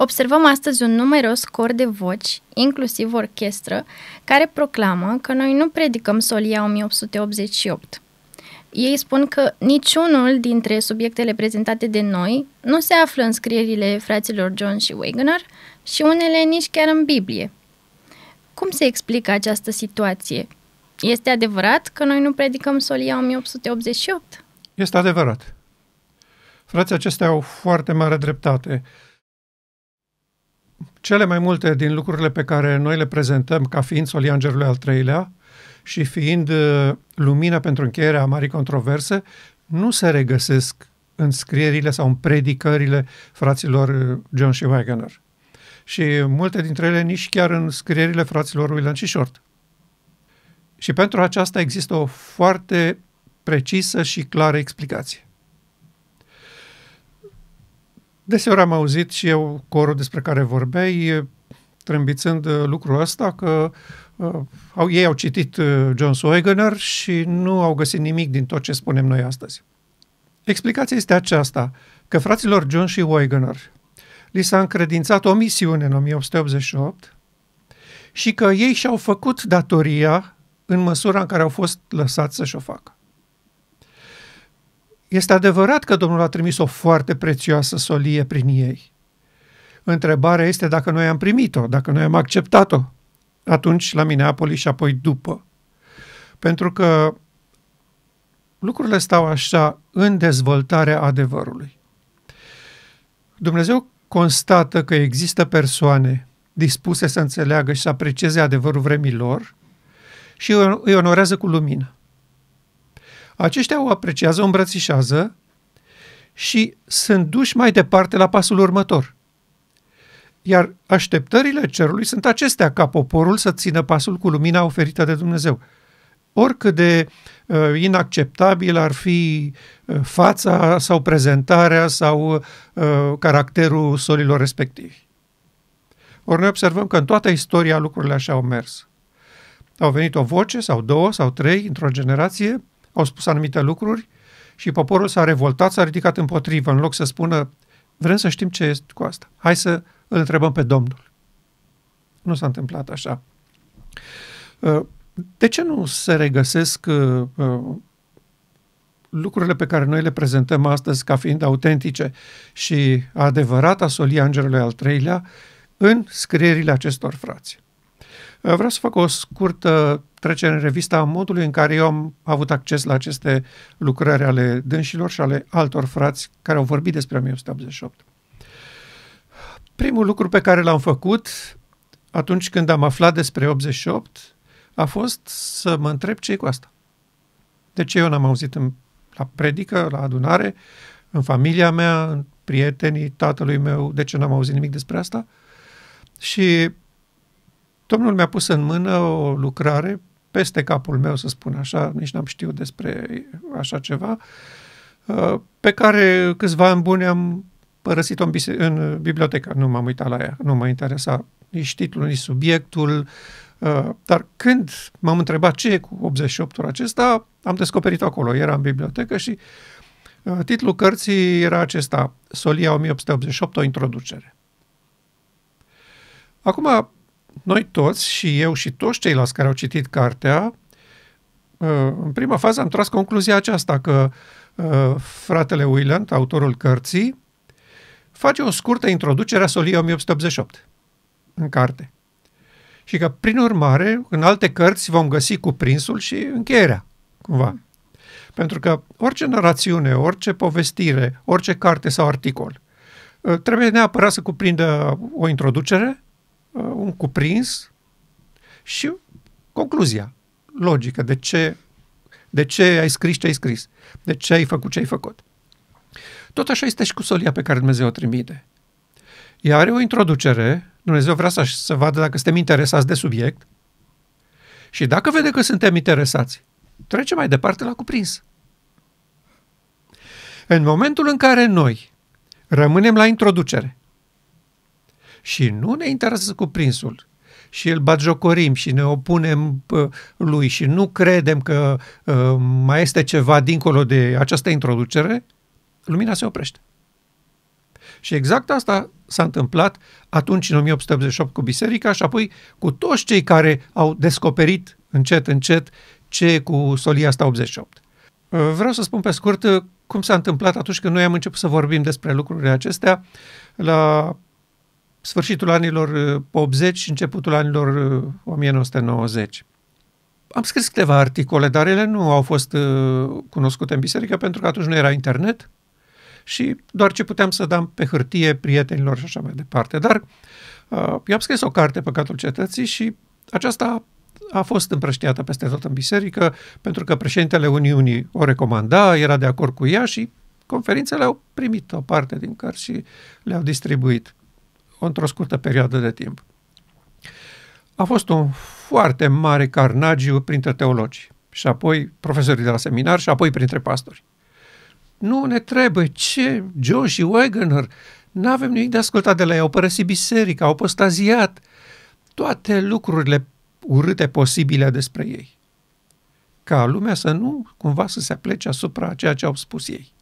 Observăm astăzi un numeros cor de voci, inclusiv orchestră, care proclamă că noi nu predicăm solia 1888. Ei spun că niciunul dintre subiectele prezentate de noi nu se află în scrierile fraților John și Wagoner și unele nici chiar în Biblie. Cum se explică această situație? Este adevărat că noi nu predicăm solia 1888? Este adevărat. Frații acestea au foarte mare dreptate. Cele mai multe din lucrurile pe care noi le prezentăm ca fiind solia Îngerului al treilea și fiind uh, lumina pentru încheierea marii controverse, nu se regăsesc în scrierile sau în predicările fraților uh, John și Wagner. Și multe dintre ele nici chiar în scrierile fraților William și Short. Și pentru aceasta există o foarte precisă și clară explicație. Deseori am auzit și eu corul despre care vorbeai, trâmbițând uh, lucrul ăsta, că uh, au, ei au citit uh, John Swigner și nu au găsit nimic din tot ce spunem noi astăzi. Explicația este aceasta, că fraților John și Wagner li s-a încredințat o misiune în 1888 și că ei și-au făcut datoria în măsura în care au fost lăsați să-și o facă. Este adevărat că Domnul a trimis o foarte prețioasă solie prin ei. Întrebarea este dacă noi am primit-o, dacă noi am acceptat-o atunci la Minneapolis și apoi după. Pentru că lucrurile stau așa în dezvoltarea adevărului. Dumnezeu constată că există persoane dispuse să înțeleagă și să aprecieze adevărul vremilor și îi onorează cu lumină. Aceștia o apreciază, o îmbrățișează și sunt duși mai departe la pasul următor. Iar așteptările cerului sunt acestea, ca poporul să țină pasul cu lumina oferită de Dumnezeu. Oricât de uh, inacceptabil ar fi uh, fața sau prezentarea sau uh, caracterul solilor respectivi. Ori noi observăm că în toată istoria lucrurile așa au mers. Au venit o voce sau două sau trei într-o generație, au spus anumite lucruri și poporul s-a revoltat, s-a ridicat împotrivă, în loc să spună vrem să știm ce este cu asta. Hai să îl întrebăm pe Domnul. Nu s-a întâmplat așa. Uh, de ce nu se regăsesc uh, uh, lucrurile pe care noi le prezentăm astăzi ca fiind autentice și adevărata solia Îngerului al treilea în scrierile acestor frați? Vreau să fac o scurtă trecere în revista a modului în care eu am avut acces la aceste lucrări ale dânșilor și ale altor frați care au vorbit despre 1988. Primul lucru pe care l-am făcut atunci când am aflat despre 88 a fost să mă întreb ce e cu asta. De ce eu n-am auzit în, la predică, la adunare, în familia mea, în prietenii tatălui meu, de ce n-am auzit nimic despre asta? Și Domnul mi-a pus în mână o lucrare peste capul meu, să spun așa, nici n-am știut despre așa ceva, uh, pe care câțiva ani buni am părăsit-o în, bise- în bibliotecă. Nu m-am uitat la ea, nu m-a interesat nici titlul, nici subiectul, uh, dar când m-am întrebat ce e cu 88-ul acesta, am descoperit acolo, era în bibliotecă și uh, titlul cărții era acesta, Solia 1888, o introducere. Acum, noi toți, și eu și toți ceilalți care au citit cartea, uh, în prima fază am tras concluzia aceasta că uh, fratele Willand, autorul cărții, face o scurtă introducere a soliei 1888 în carte. Și că, prin urmare, în alte cărți vom găsi cuprinsul și încheierea, cumva. Pentru că orice narațiune, orice povestire, orice carte sau articol uh, trebuie neapărat să cuprindă o introducere, Uh, un cuprins și concluzia logică de ce, de ce ai scris ce ai scris, de ce ai făcut ce ai făcut. Tot așa este și cu solia pe care Dumnezeu o trimite. Ea are o introducere, Dumnezeu vrea să, să vadă dacă suntem interesați de subiect și dacă vede că suntem interesați, trece mai departe la cuprins. În momentul în care noi rămânem la introducere și nu ne interesează cuprinsul și îl batjocorim și ne opunem lui și nu credem că uh, mai este ceva dincolo de această introducere, lumina se oprește. Și exact asta s-a întâmplat atunci în 1888 cu biserica și apoi cu toți cei care au descoperit încet, încet ce cu solia asta 88. Vreau să spun pe scurt cum s-a întâmplat atunci când noi am început să vorbim despre lucrurile acestea la sfârșitul anilor 80 și începutul anilor 1990. Am scris câteva articole, dar ele nu au fost cunoscute în biserică pentru că atunci nu era internet și doar ce puteam să dăm pe hârtie prietenilor și așa mai departe. Dar uh, eu am scris o carte, Păcatul Cetății, și aceasta a fost împrăștiată peste tot în biserică, pentru că președintele Uniunii o recomanda, era de acord cu ea și conferințele au primit o parte din cărți și le-au distribuit într-o scurtă perioadă de timp. A fost un foarte mare carnagiu printre teologi și apoi profesori de la seminar și apoi printre pastori. Nu ne trebuie. Ce? John și Wagner? Nu avem nimic de ascultat de la ei. Au părăsit biserica, au postaziat. Toate lucrurile urâte posibile despre ei. Ca lumea să nu cumva să se aplece asupra ceea ce au spus ei.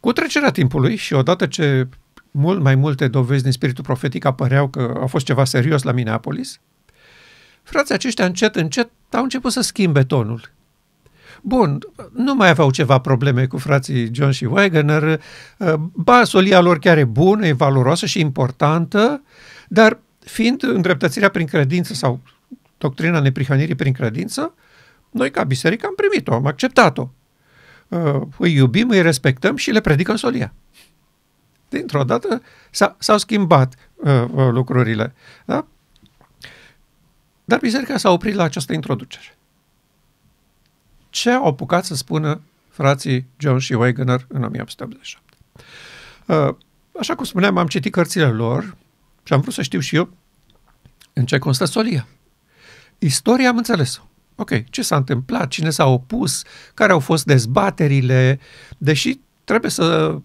Cu trecerea timpului și odată ce mult mai multe dovezi din spiritul profetic apăreau că a fost ceva serios la Minneapolis, frații aceștia încet, încet au început să schimbe tonul Bun, nu mai aveau ceva probleme cu frații John și Wagner, uh, ba, solia lor chiar e bună, e valoroasă și importantă, dar fiind îndreptățirea prin credință sau doctrina neprihănirii prin credință, noi ca biserică am primit-o, am acceptat-o. Uh, îi iubim, îi respectăm și le predicăm solia. Dintr-o dată s-au schimbat uh, lucrurile. Da? Dar biserica s-a oprit la această introducere ce au apucat să spună frații John și Wagner în 1887. Uh, așa cum spuneam, am citit cărțile lor și am vrut să știu și eu în ce constă solia. Istoria am înțeles-o. Ok, ce s-a întâmplat, cine s-a opus, care au fost dezbaterile, deși trebuie să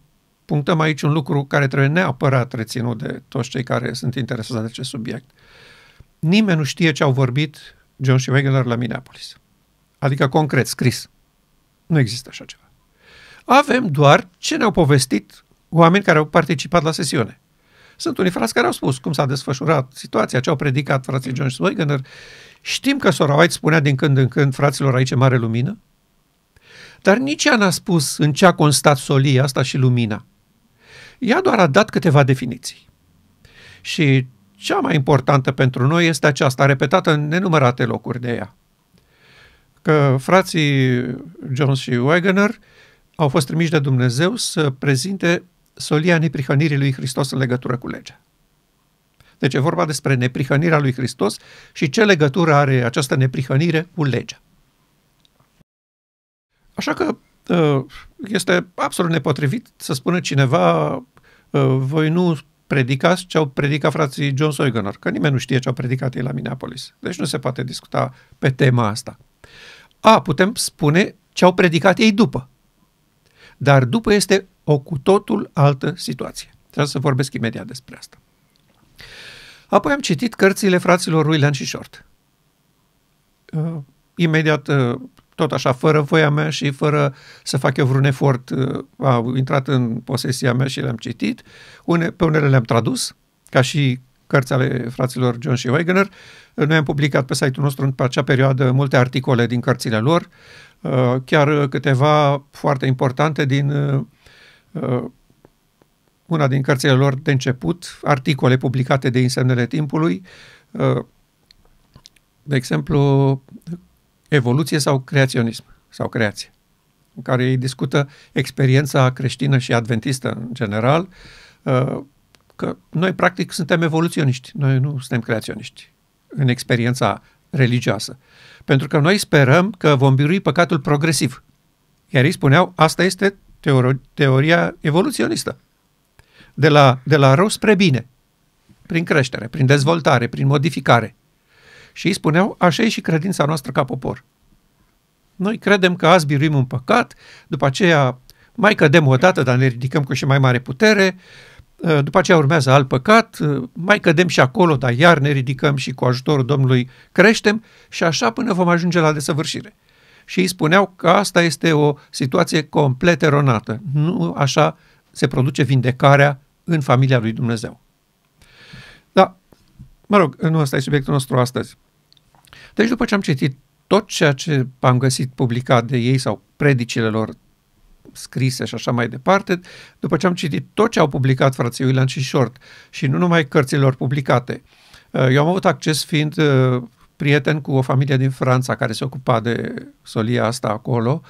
punctăm aici un lucru care trebuie neapărat reținut de toți cei care sunt interesați de acest subiect. Nimeni nu știe ce au vorbit John și Wagner la Minneapolis. Adică concret, scris. Nu există așa ceva. Avem doar ce ne-au povestit oameni care au participat la sesiune. Sunt unii frați care au spus cum s-a desfășurat situația, ce au predicat frații John Swiggener. Știm că sora White spunea din când în când fraților aici mare lumină, dar nici ea n-a spus în ce a constat solia asta și lumina. Ea doar a dat câteva definiții. Și cea mai importantă pentru noi este aceasta, repetată în nenumărate locuri de ea că frații Jones și Wagner au fost trimiși de Dumnezeu să prezinte solia neprihănirii lui Hristos în legătură cu legea. Deci e vorba despre neprihănirea lui Hristos și ce legătură are această neprihănire cu legea. Așa că ă, este absolut nepotrivit să spună cineva ă, voi nu predicați ce au predicat frații John Soigener, că nimeni nu știe ce au predicat ei la Minneapolis. Deci nu se poate discuta pe tema asta. A, putem spune ce au predicat ei după. Dar după este o cu totul altă situație. Trebuie să vorbesc imediat despre asta. Apoi am citit cărțile fraților Ruilan și Short. Uh, imediat, uh, tot așa, fără voia mea și fără să fac eu vreun efort, uh, au intrat în posesia mea și le-am citit. Une, pe unele le-am tradus, ca și cărți ale fraților John și Wagner. Noi am publicat pe site-ul nostru în acea perioadă multe articole din cărțile lor, uh, chiar câteva foarte importante din uh, uh, una din cărțile lor de început, articole publicate de Insemnele Timpului, de exemplu, evoluție sau creaționism sau creație, în care ei discută experiența creștină și adventistă în general, că noi practic suntem evoluționiști, noi nu suntem creaționiști în experiența religioasă. Pentru că noi sperăm că vom birui păcatul progresiv. Iar ei spuneau, asta este teori- teoria evoluționistă. De la, de la rău spre bine. Prin creștere, prin dezvoltare, prin modificare. Și ei spuneau, așa e și credința noastră ca popor. Noi credem că azi biruim un păcat, după aceea mai cădem o dată, dar ne ridicăm cu și mai mare putere, Uh, după aceea urmează alt păcat, uh, mai cădem și acolo, dar iar ne ridicăm și cu ajutorul Domnului creștem și așa până vom ajunge la desăvârșire. Și ei spuneau că asta este o situație complet eronată. Nu așa se produce vindecarea în familia lui Dumnezeu. Da, mă rog, nu ăsta e subiectul nostru astăzi. Deci după ce am citit tot ceea ce am găsit publicat de ei sau predicile lor scrise și așa mai departe, după ce am citit tot ce au publicat frații William și Short și nu numai cărțile lor publicate, eu am avut acces fiind uh, prieten cu o familie din Franța care se ocupa de solia asta acolo,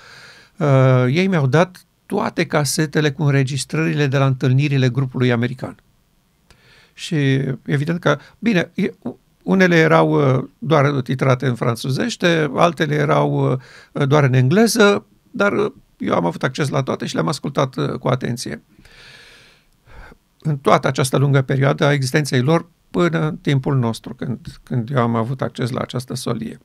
uh, ei mi-au dat toate casetele cu înregistrările de la întâlnirile grupului american. Și evident că, bine, unele erau uh, doar titrate în franțuzește, altele erau uh, doar în engleză, dar uh, eu am avut acces la toate și le-am ascultat cu atenție. În toată această lungă perioadă a existenței lor, până în timpul nostru, când, când eu am avut acces la această solie.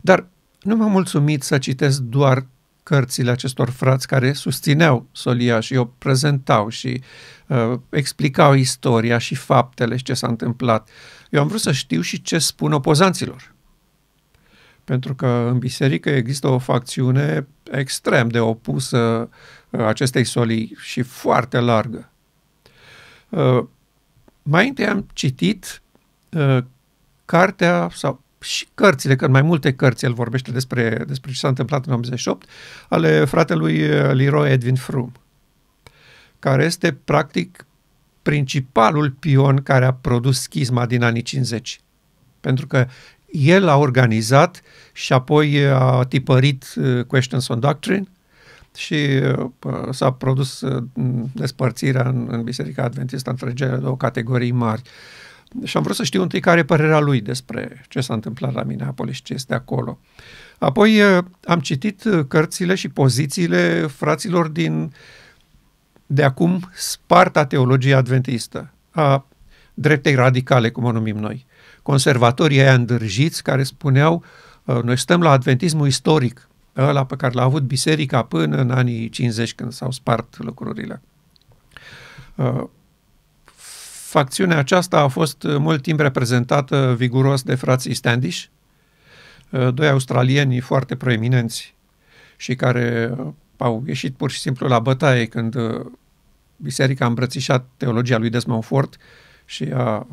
Dar nu m-am mulțumit să citesc doar cărțile acestor frați care susțineau solia și o prezentau și uh, explicau istoria și faptele și ce s-a întâmplat. Eu am vrut să știu și ce spun opozanților. Pentru că în biserică există o facțiune extrem de opusă uh, acestei solii și foarte largă. Uh, mai întâi am citit uh, cartea sau și cărțile, că în mai multe cărți el vorbește despre, despre ce s-a întâmplat în 88, ale fratelui uh, Leroy Edwin Froome, care este practic principalul pion care a produs schizma din anii 50. Pentru că el a organizat și apoi a tipărit uh, Questions on Doctrine și uh, s-a produs despărțirea în, în Biserica Adventistă între cele două categorii mari. Și am vrut să știu întâi care e părerea lui despre ce s-a întâmplat la Minneapolis, ce este acolo. Apoi eh, am citit eh, cărțile și pozițiile fraților din de acum Sparta teologiei adventistă, a dreptei radicale, cum o numim noi. Conservatorii aia îndârjiți care spuneau eh, noi stăm la adventismul istoric, ăla pe care l-a avut biserica până în anii 50 când s-au spart lucrurile. Facțiunea aceasta a fost uh, mult timp reprezentată viguros de frații Standish, uh, doi australieni foarte proeminenți și care uh, au ieșit pur și simplu la bătaie când biserica a îmbrățișat teologia lui Desmond Ford și a,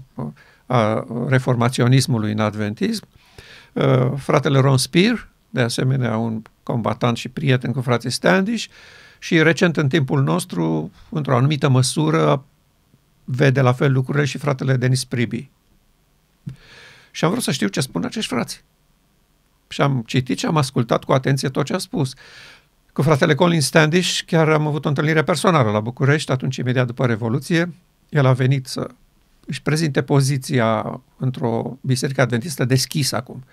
a reformaționismului în adventism. Fratele Ron Spear, de asemenea un combatant și prieten cu frații Standish, și recent în timpul nostru, într-o anumită măsură, vede la fel lucrurile și fratele Denis Pribi. Și am vrut să știu ce spun acești frați. Și am citit și am ascultat cu atenție tot ce a spus. Cu fratele Colin Standish chiar am avut o întâlnire personală la București, atunci imediat după Revoluție. El a venit să își prezinte poziția într-o biserică adventistă deschisă acum.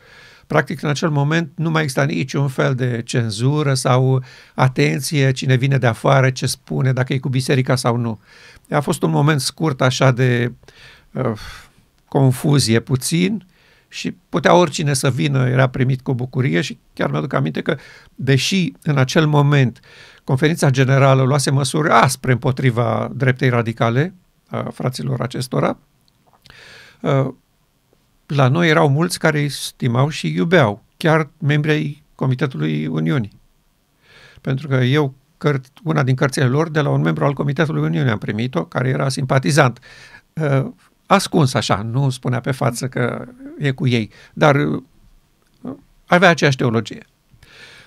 Practic, în acel moment nu mai exista niciun fel de cenzură sau atenție, cine vine de afară, ce spune, dacă e cu biserica sau nu. A fost un moment scurt așa de uh, confuzie puțin și putea oricine să vină, era primit cu bucurie și chiar mi-aduc aminte că, deși în acel moment conferința generală luase măsuri aspre împotriva dreptei radicale a fraților acestora, uh, la noi erau mulți care îi stimau și iubeau, chiar membrii Comitetului Uniunii. Pentru că eu căr- una din cărțile lor de la un membru al Comitetului Uniunii am primit-o, care era simpatizant. Uh, ascuns așa, nu spunea pe față că e cu ei, dar uh, avea aceeași teologie.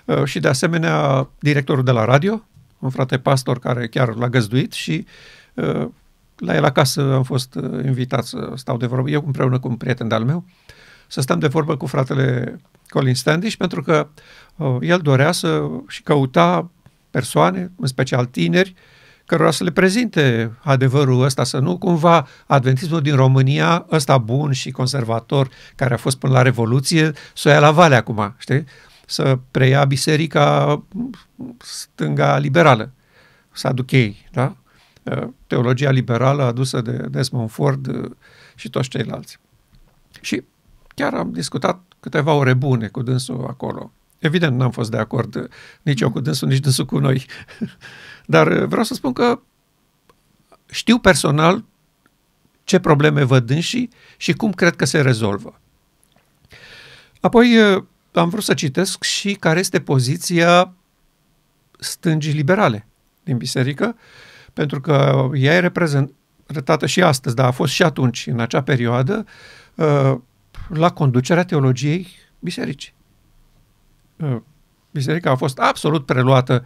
Uh, și de asemenea, directorul de la radio, un frate pastor care chiar l-a găzduit și uh, la el acasă am fost uh, invitat să stau de vorbă, eu împreună cu un prieten de-al meu, să stăm de vorbă cu fratele Colin Standish, pentru că uh, el dorea să și căuta persoane, în special tineri, cărora să le prezinte adevărul ăsta, să nu cumva adventismul din România, ăsta bun și conservator, care a fost până la Revoluție, să o ia la vale acum, știi? Să preia biserica stânga liberală, să aduc ei, da? Teologia liberală adusă de Desmond Ford uh, și toți ceilalți. Și chiar am discutat câteva ore bune cu dânsul acolo. Evident, n-am fost de acord nici eu cu dânsul, nici dânsul cu noi. Dar vreau să spun că știu personal ce probleme văd dânsii și cum cred că se rezolvă. Apoi am vrut să citesc și care este poziția stângii liberale din biserică, pentru că ea e reprezentată și astăzi, dar a fost și atunci, în acea perioadă, uh, la conducerea teologiei bisericii. Uh, biserica a fost absolut preluată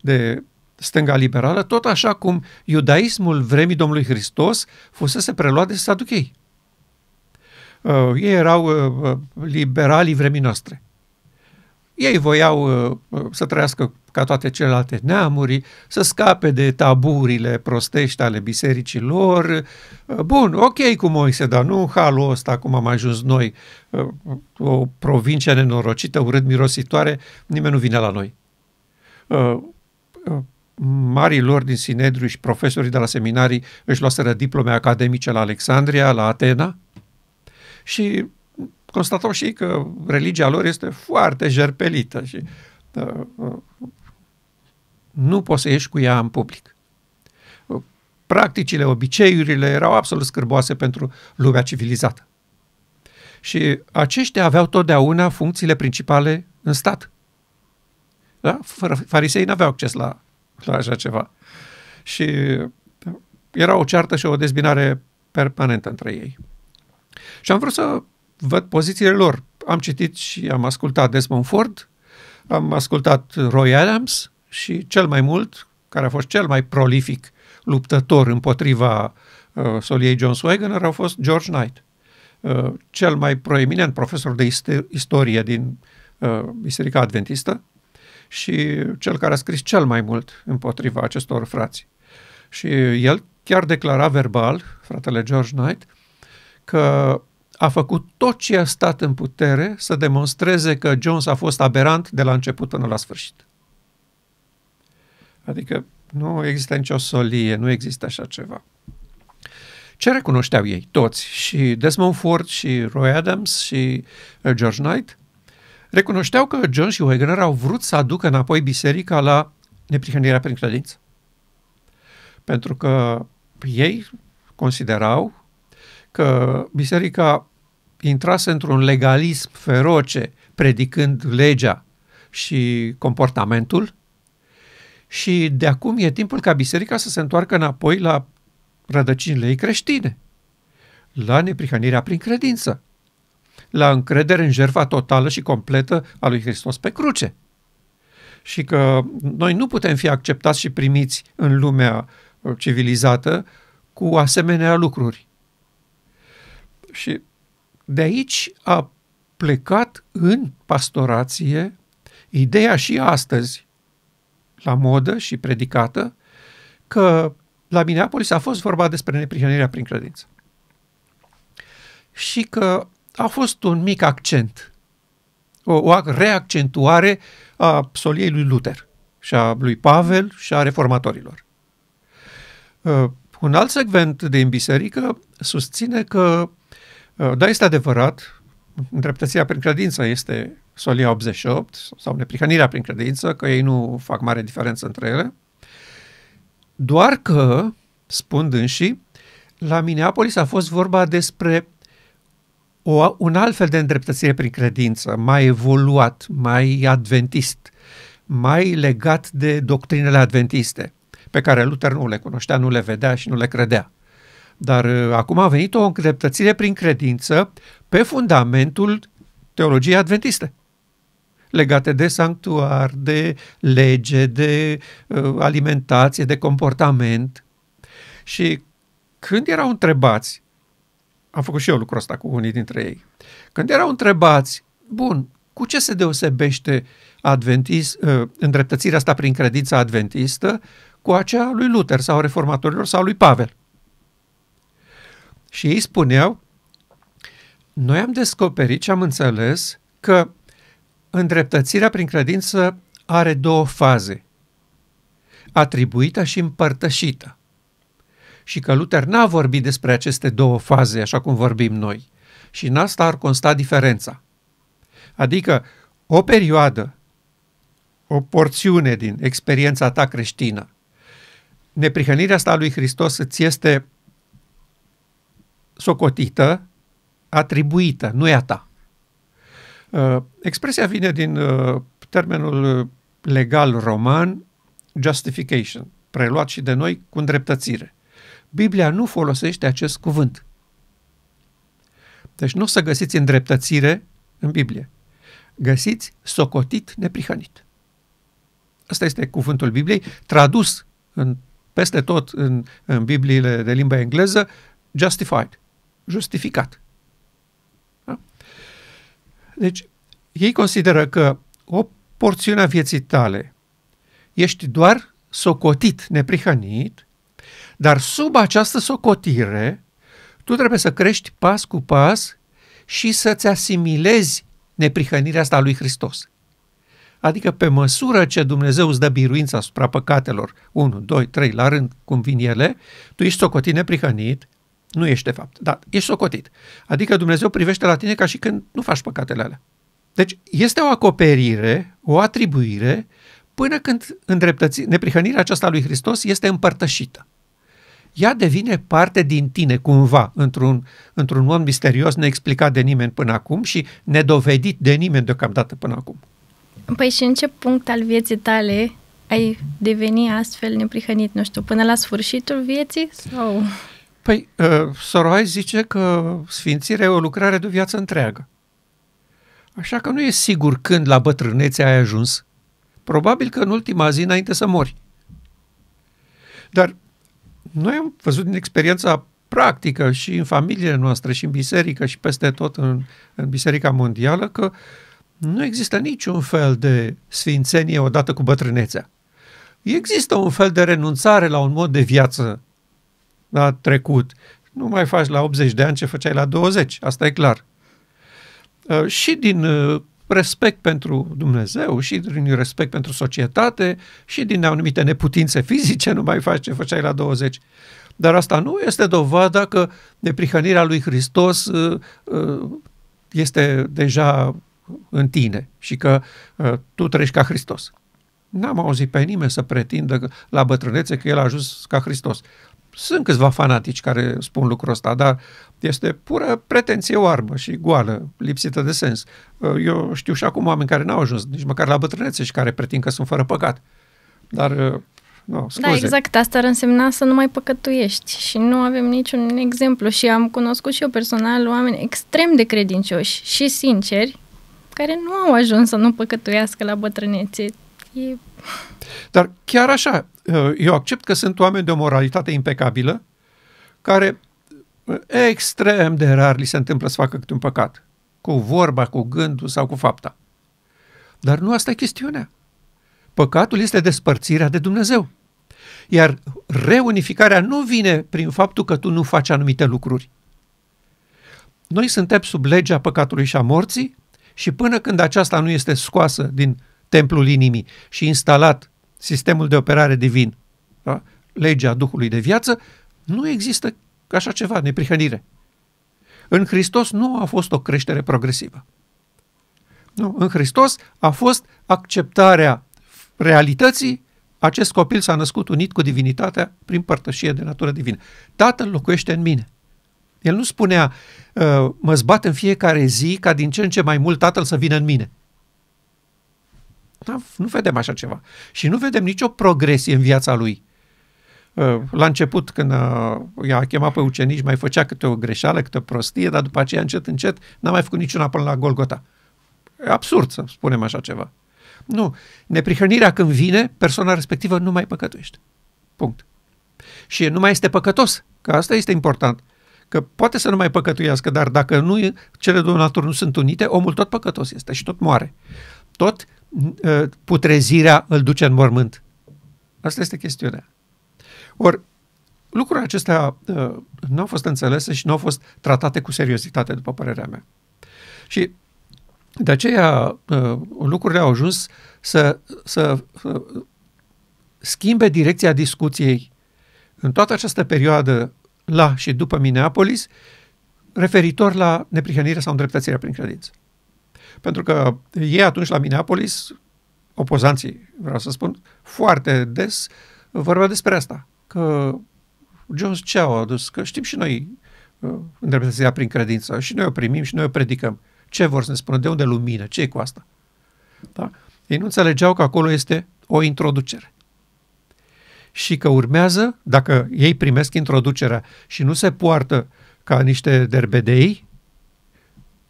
de stânga liberală, tot așa cum iudaismul vremii Domnului Hristos fusese preluat de saduchei. Uh, ei erau uh, liberalii vremii noastre. Ei voiau uh, uh, să trăiască ca toate celelalte neamuri, să scape de taburile prostești ale bisericii lor. Uh, bun, ok cu Moise, dar nu halul ăsta cum am ajuns noi, uh, o provincie nenorocită, urât mirositoare, nimeni nu vine la noi. Uh, uh, marii lor din Sinedriu și profesorii de la seminarii își luaseră diplome academice la Alexandria, la Atena și constatau și că religia lor este foarte jerpelită și uh, uh, nu poți să ieși cu ea în public. Practicile, obiceiurile erau absolut scârboase pentru lumea civilizată. Și aceștia aveau totdeauna funcțiile principale în stat. Da? Farisei nu aveau acces la, la așa ceva. Și era o ceartă și o dezbinare permanentă între ei. Și am vrut să văd pozițiile lor. Am citit și am ascultat Desmond Ford, am ascultat Roy Adams și cel mai mult, care a fost cel mai prolific luptător împotriva uh, soliei John Swagoner, a fost George Knight, uh, cel mai proeminent profesor de istorie din uh, Biserica Adventistă și cel care a scris cel mai mult împotriva acestor frați. Și el chiar declara verbal, fratele George Knight, că a făcut tot ce a stat în putere să demonstreze că Jones a fost aberant de la început până la sfârșit. Adică nu există nicio solie, nu există așa ceva. Ce recunoșteau ei? Toți, și Desmond Ford, și Roy Adams, și uh, George Knight, recunoșteau că John și Wagner au vrut să aducă înapoi biserica la neprihănirea prin credință. Pentru că ei considerau că biserica intrase într-un legalism feroce, predicând legea și comportamentul, și de acum e timpul ca biserica să se întoarcă înapoi la rădăcinile ei creștine, la neprihănirea prin credință, la încredere în jertfa totală și completă a lui Hristos pe cruce. Și că noi nu putem fi acceptați și primiți în lumea civilizată cu asemenea lucruri. Și de aici a plecat în pastorație ideea și astăzi, la modă și predicată, că la Minneapolis a fost vorba despre neprihănirea prin credință. Și că a fost un mic accent, o, o reaccentuare a soliei lui Luther și a lui Pavel și a reformatorilor. Uh, un alt segment din biserică susține că Uh, da, este adevărat, îndreptățirea prin credință este solia 88 sau neprihănirea prin credință, că ei nu fac mare diferență între ele, doar că, spun dânsii, la Minneapolis a fost vorba despre o, un alt fel de îndreptățire prin credință, mai evoluat, mai adventist, mai legat de doctrinele adventiste, pe care Luther nu le cunoștea, nu le vedea și nu le credea. Dar uh, acum a venit o încreptățire prin credință pe fundamentul teologiei adventiste legate de sanctuar, de lege, de uh, alimentație, de comportament. Și când erau întrebați, am făcut și eu lucrul ăsta cu unii dintre ei, când erau întrebați, bun, cu ce se deosebește adventist, uh, îndreptățirea asta prin credința adventistă cu aceea lui Luther sau reformatorilor sau lui Pavel? Și ei spuneau, noi am descoperit și am înțeles că îndreptățirea prin credință are două faze, atribuită și împărtășită. Și că Luther n-a vorbit despre aceste două faze așa cum vorbim noi. Și în asta ar consta diferența. Adică o perioadă, o porțiune din experiența ta creștină, neprihănirea asta a lui Hristos îți este socotită, atribuită, nu e a ta. Uh, expresia vine din uh, termenul legal roman justification, preluat și de noi cu îndreptățire. Biblia nu folosește acest cuvânt. Deci nu o să găsiți îndreptățire în Biblie. Găsiți socotit neprihănit. Asta este cuvântul Bibliei, tradus în, peste tot în, în Bibliile de limba engleză, justified, justificat. Da? Deci, ei consideră că o porțiune a vieții tale ești doar socotit, neprihănit, dar sub această socotire tu trebuie să crești pas cu pas și să-ți asimilezi neprihănirea asta a lui Hristos. Adică pe măsură ce Dumnezeu îți dă biruința asupra păcatelor, 1, 2, 3, la rând, cum vin ele, tu ești socotit neprihănit, nu ești de fapt, dar ești socotit. Adică Dumnezeu privește la tine ca și când nu faci păcatele alea. Deci este o acoperire, o atribuire, până când îndreptăți, neprihănirea aceasta lui Hristos este împărtășită. Ea devine parte din tine cumva, într-un, într-un mod misterios, neexplicat de nimeni până acum și nedovedit de nimeni deocamdată până acum. Păi și în ce punct al vieții tale ai deveni astfel neprihănit, nu știu, până la sfârșitul vieții? Sau... Păi, uh, Sorai zice că sfințirea e o lucrare de o viață întreagă. Așa că nu e sigur când la bătrânețe ai ajuns. Probabil că în ultima zi înainte să mori. Dar noi am văzut din experiența practică și în familiile noastre și în biserică și peste tot în, în Biserica Mondială că nu există niciun fel de sfințenie odată cu bătrânețea. Există un fel de renunțare la un mod de viață la trecut. Nu mai faci la 80 de ani ce făceai la 20, asta e clar. Uh, și din uh, respect pentru Dumnezeu, și din respect pentru societate, și din anumite neputințe fizice, nu mai faci ce făceai la 20. Dar asta nu este dovada că neprihănirea lui Hristos uh, este deja în tine și că tu trăiești ca Hristos. N-am auzit pe nimeni să pretindă la bătrânețe că el a ajuns ca Hristos. Sunt câțiva fanatici care spun lucrul ăsta, dar este pură pretenție oarbă și goală, lipsită de sens. Eu știu și acum oameni care n-au ajuns nici măcar la bătrânețe și care pretind că sunt fără păcat. Dar, nu, scuze. Da, exact. Asta ar însemna să nu mai păcătuiești și nu avem niciun exemplu și am cunoscut și eu personal oameni extrem de credincioși și sinceri care nu au ajuns să nu păcătuiască la bătrânețe. E... Dar chiar așa, eu accept că sunt oameni de o moralitate impecabilă care extrem de rar li se întâmplă să facă câte un păcat. Cu vorba, cu gândul sau cu fapta. Dar nu asta e chestiunea. Păcatul este despărțirea de Dumnezeu. Iar reunificarea nu vine prin faptul că tu nu faci anumite lucruri. Noi suntem sub legea păcatului și a morții și până când aceasta nu este scoasă din templul inimii și instalat sistemul de operare divin, da? legea Duhului de viață, nu există așa ceva, neprihănire. În Hristos nu a fost o creștere progresivă. Nu, în Hristos a fost acceptarea realității acest copil s-a născut unit cu divinitatea prin părtășie de natură divină. Tatăl locuiește în mine. El nu spunea, ă, mă zbat în fiecare zi ca din ce în ce mai mult tatăl să vină în mine. Da, nu vedem așa ceva. Și nu vedem nicio progresie în viața lui. Uh, la început, când uh, i-a chemat pe ucenici, mai făcea câte o greșeală, câte o prostie, dar după aceea, încet, încet, n-a mai făcut niciuna până la Golgota. E absurd să spunem așa ceva. Nu. Neprihănirea când vine, persoana respectivă nu mai păcătuiește. Punct. Și nu mai este păcătos, că asta este important. Că poate să nu mai păcătuiască, dar dacă nu, cele două naturi nu sunt unite, omul tot păcătos este și tot moare. Tot uh, putrezirea îl duce în mormânt. Asta este chestiunea. Ori, lucrurile acestea uh, nu au fost înțelese și nu au fost tratate cu seriozitate, după părerea mea. Și de aceea uh, lucrurile au ajuns să, să uh, schimbe direcția discuției în toată această perioadă la și după Minneapolis, referitor la neprihănire sau îndreptățirea prin credință. Pentru că ei atunci la Minneapolis, opozanții, vreau să spun, foarte des vorbeau despre asta că Jones ce au adus? Că știm și noi uh, îndreptățirea prin credință și noi o primim și noi o predicăm. Ce vor să ne spună? De unde lumină? ce e cu asta? Da? Ei nu înțelegeau că acolo este o introducere. și că urmează, dacă ei primesc introducerea și nu se poartă ca niște derbedei,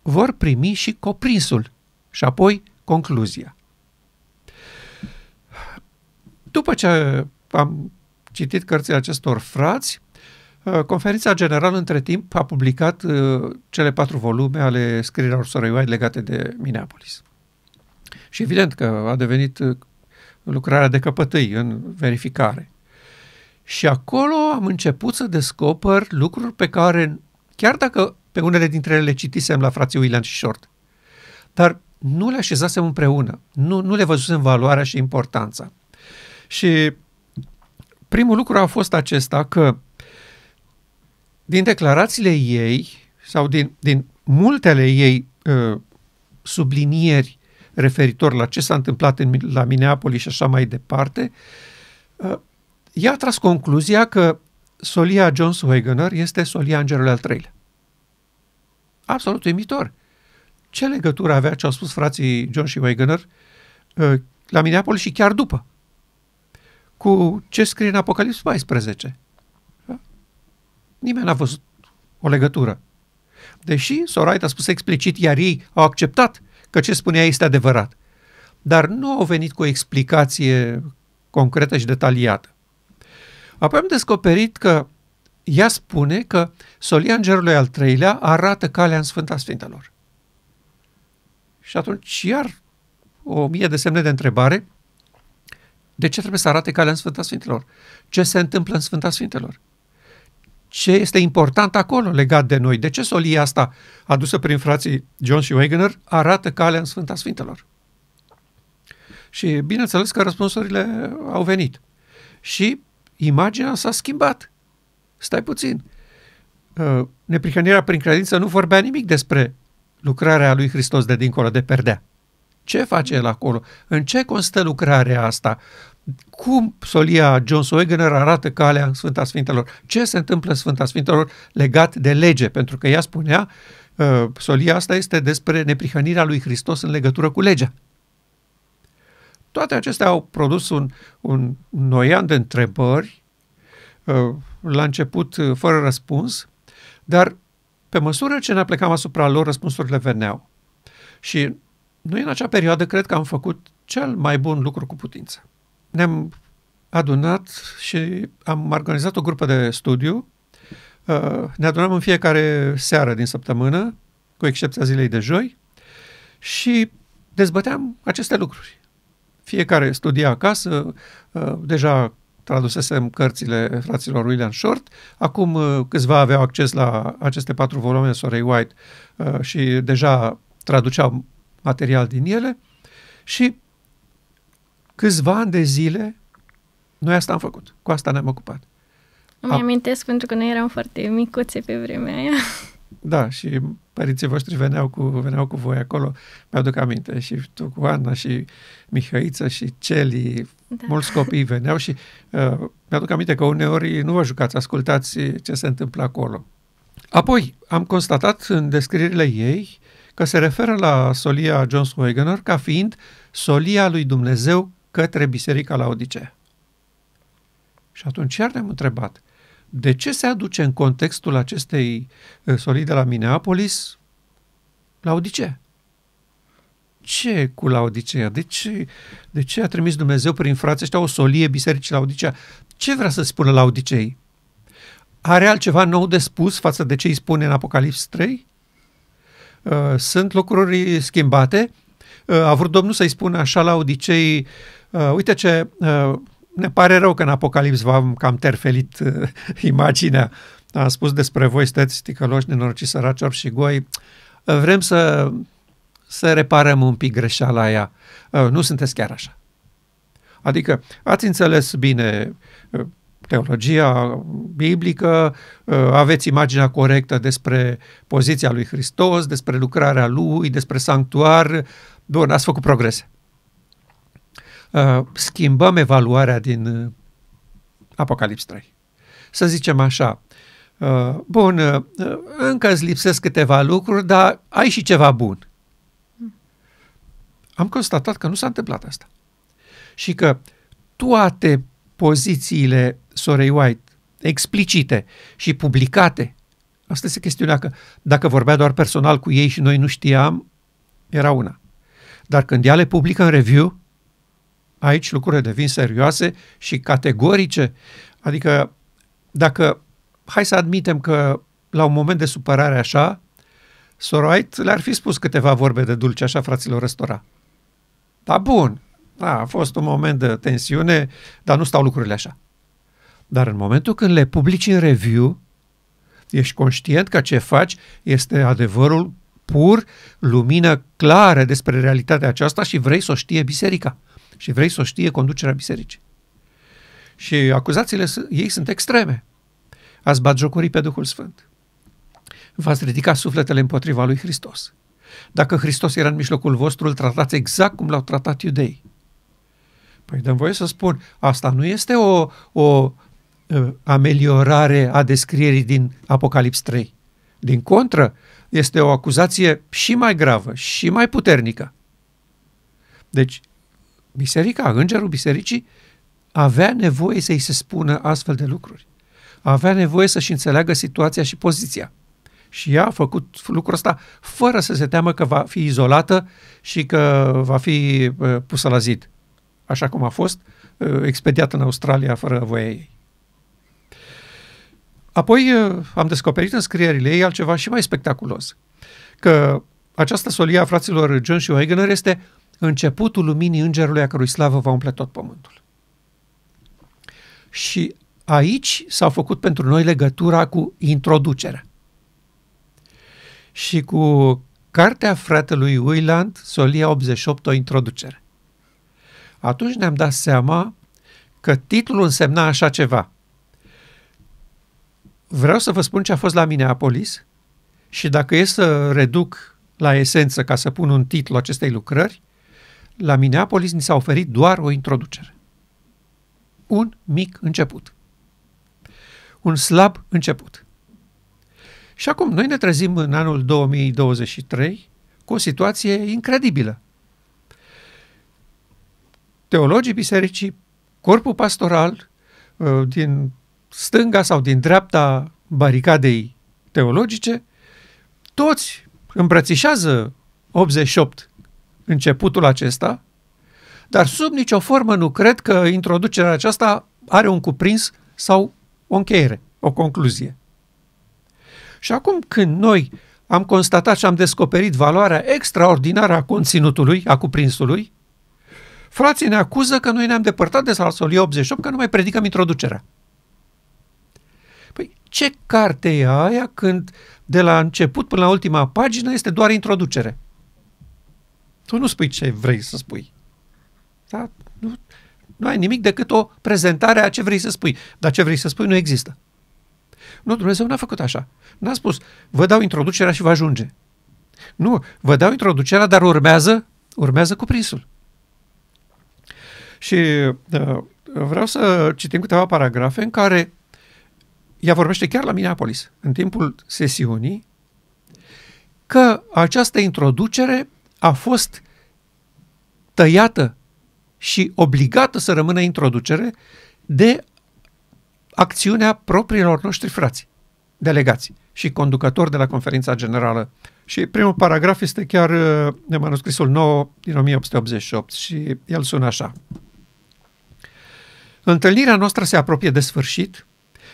vor primi și coprinsul și apoi concluzia. După ce am citit cărțile acestor frați, uh, Conferința Generală între timp a publicat uh, cele patru volume ale scrierilor sorei White legate de Minneapolis. Și evident că a devenit uh, lucrarea de căpătâi în verificare. Și acolo am început să descoper lucruri pe care, chiar dacă pe unele dintre ele le citisem la frații William și Short, dar nu le așezasem împreună, nu, nu le văzusem valoarea și importanța. Și primul lucru a fost acesta că din declarațiile ei sau din, din multele ei uh, sublinieri referitor la ce s-a întâmplat în, la Minneapolis și așa mai departe, uh, ea a tras concluzia că solia John Wagoner este solia Îngerului al treilea. Absolut uimitor. Ce legătură avea ce au spus frații John și Wagoner uh, la Minneapolis și chiar după? Cu ce scrie în Apocalips 14? Da? Nimeni n-a văzut o legătură. Deși Soraya a spus explicit, iar ei au acceptat că ce spunea este adevărat. Dar nu au venit cu o explicație concretă și detaliată. Apoi am descoperit că ea spune că solia îngerului al treilea arată calea în Sfânta Sfintelor. Și atunci iar o mie de semne de întrebare, de ce trebuie să arate calea în Sfânta Sfintelor? Ce se întâmplă în Sfânta Sfintelor? Ce este important acolo legat de noi? De ce solia asta adusă prin frații John și Wagner arată calea în Sfânta Sfintelor? Și bineînțeles că răspunsurile au venit. Și imaginea s-a schimbat. Stai puțin. Uh, neprihănirea prin credință nu vorbea nimic despre lucrarea lui Hristos de dincolo de perdea. Ce face el acolo? În ce constă lucrarea asta? Cum solia John Soegener arată calea în Sfânta Sfintelor? Ce se întâmplă în Sfânta Sfintelor legat de lege? Pentru că ea spunea, uh, solia asta este despre neprihănirea lui Hristos în legătură cu legea. Toate acestea au produs un, un noian de întrebări, uh, la început uh, fără răspuns, dar pe măsură ce ne aplicam asupra lor, răspunsurile veneau. Și noi în acea perioadă cred că am făcut cel mai bun lucru cu putință. Ne-am adunat și am organizat o grupă de studiu. Uh, ne adunăm în fiecare seară din săptămână, cu excepția zilei de joi, și dezbăteam aceste lucruri. Fiecare studia acasă, uh, deja tradusesem cărțile fraților William Short, acum uh, câțiva aveau acces la aceste patru volume Sorei White uh, și deja traduceau material din ele și câțiva ani de zile noi asta am făcut, cu asta ne-am ocupat. Îmi amintesc pentru că noi eram foarte micuțe pe vremea aia. Da, și părinții voștri veneau cu, veneau cu voi acolo, mi-aduc aminte, și tu cu Ana și Mihăiță și Celi, da. mulți copii veneau și uh, mi-aduc aminte că uneori nu vă jucați, ascultați ce se întâmplă acolo. Apoi am constatat în descrierile ei că se referă la solia John Swagner ca fiind solia lui Dumnezeu către Biserica la Odisea. Și atunci iar ne-am întrebat, de ce se aduce în contextul acestei uh, solii de la Minneapolis la Odisea? Ce cu la Odisea? De ce, de ce a trimis Dumnezeu prin frații ăștia o solie bisericii la Odisea? Ce vrea să spună la Odisei? Are altceva nou de spus față de ce îi spune în Apocalips 3? Uh, sunt lucruri schimbate? Uh, a vrut Domnul să-i spună așa la Odisei, uite ce ne pare rău că în Apocalips v-am cam terfelit uh, imaginea. Am spus despre voi, stați ticăloși, nenorociți, săraci, și goi. Uh, vrem să, să reparăm un pic greșeala aia. Uh, nu sunteți chiar așa. Adică ați înțeles bine uh, teologia biblică, uh, aveți imaginea corectă despre poziția lui Hristos, despre lucrarea lui, despre sanctuar. Bun, ați făcut progrese. Uh, schimbăm evaluarea din uh, Apocalips 3. Să zicem așa, uh, bun, încă îți lipsesc câteva lucruri, dar ai și ceva bun. Am constatat că nu s-a întâmplat asta. Și că toate pozițiile Sorei White explicite și publicate, asta este chestiunea că dacă vorbea doar personal cu ei și noi nu știam, era una. Dar când ea le publică în review, aici lucrurile devin serioase și categorice. Adică dacă, hai să admitem că la un moment de supărare așa, Soroit le-ar fi spus câteva vorbe de dulce, așa fraților răstora. Da, bun, da, a fost un moment de tensiune, dar nu stau lucrurile așa. Dar în momentul când le publici în review, ești conștient că ce faci este adevărul pur, lumină clară despre realitatea aceasta și vrei să o știe biserica. Și vrei să o știe conducerea bisericii. Și acuzațiile ei sunt extreme. Ați batjocori pe Duhul Sfânt. V-ați ridicat sufletele împotriva lui Hristos. Dacă Hristos era în mijlocul vostru, îl tratați exact cum l-au tratat iudeii. Păi dăm voie să spun, asta nu este o, o uh, ameliorare a descrierii din Apocalips 3. Din contră, este o acuzație și mai gravă, și mai puternică. Deci, biserica, îngerul bisericii, avea nevoie să-i se spună astfel de lucruri. Avea nevoie să-și înțeleagă situația și poziția. Și ea a făcut lucrul ăsta fără să se teamă că va fi izolată și că va fi uh, pusă la zid, așa cum a fost uh, expediată în Australia fără voia ei. Apoi uh, am descoperit în scrierile ei altceva și mai spectaculos, că această solie a fraților John și Wegener este începutul luminii îngerului a cărui slavă va umple tot pământul. Și aici s-a făcut pentru noi legătura cu introducerea. Și cu cartea fratelui Wieland, Solia 88, o introducere. Atunci ne-am dat seama că titlul însemna așa ceva – Vreau să vă spun ce a fost la Minneapolis și dacă e să reduc la esență ca să pun un titlu acestei lucrări, la Minneapolis ni s-a oferit doar o introducere. Un mic început. Un slab început. Și acum noi ne trezim în anul 2023 cu o situație incredibilă. Teologii bisericii, corpul pastoral uh, din stânga sau din dreapta baricadei teologice, toți îmbrățișează 88 începutul acesta, dar sub nicio formă nu cred că introducerea aceasta are un cuprins sau o încheiere, o concluzie. Și acum când noi am constatat și am descoperit valoarea extraordinară a conținutului, a cuprinsului, frații ne acuză că noi ne-am depărtat de Salsolie 88, că nu mai predicăm introducerea. Păi ce carte e aia când de la început până la ultima pagină este doar introducere? Tu nu spui ce vrei să spui. Da? Nu, nu ai nimic decât o prezentare a ce vrei să spui. Dar ce vrei să spui nu există. Nu, Dumnezeu n-a făcut așa. N-a spus, vă dau introducerea și vă ajunge. Nu, vă dau introducerea, dar urmează, urmează cuprinsul. Și uh, vreau să citim câteva paragrafe în care ea vorbește chiar la Minneapolis, în timpul sesiunii, că această introducere a fost tăiată și obligată să rămână introducere de acțiunea propriilor noștri frați, delegați și conducători de la conferința generală. Și primul paragraf este chiar uh, de manuscrisul nou din 1888 și el sună așa. Întâlnirea noastră se apropie de sfârșit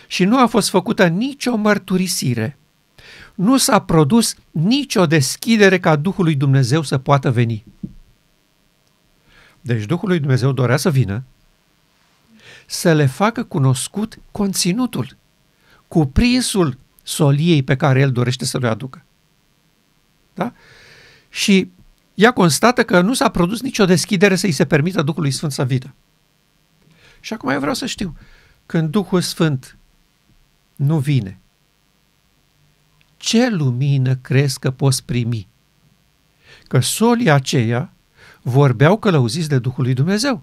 și nu a fost făcută nicio mărturisire. Nu s-a produs nicio deschidere ca Duhul lui Dumnezeu să poată veni. Deci Duhul lui Dumnezeu dorea să vină, să le facă cunoscut conținutul, cuprinsul soliei pe care el dorește să le aducă. Da? Și ea constată că nu s-a produs nicio deschidere să-i se permită Duhului Sfânt să vină. Și acum eu vreau să știu, când Duhul Sfânt nu vine. Ce lumină crezi că poți primi? Că solii aceia vorbeau călăuziți de Duhul lui Dumnezeu.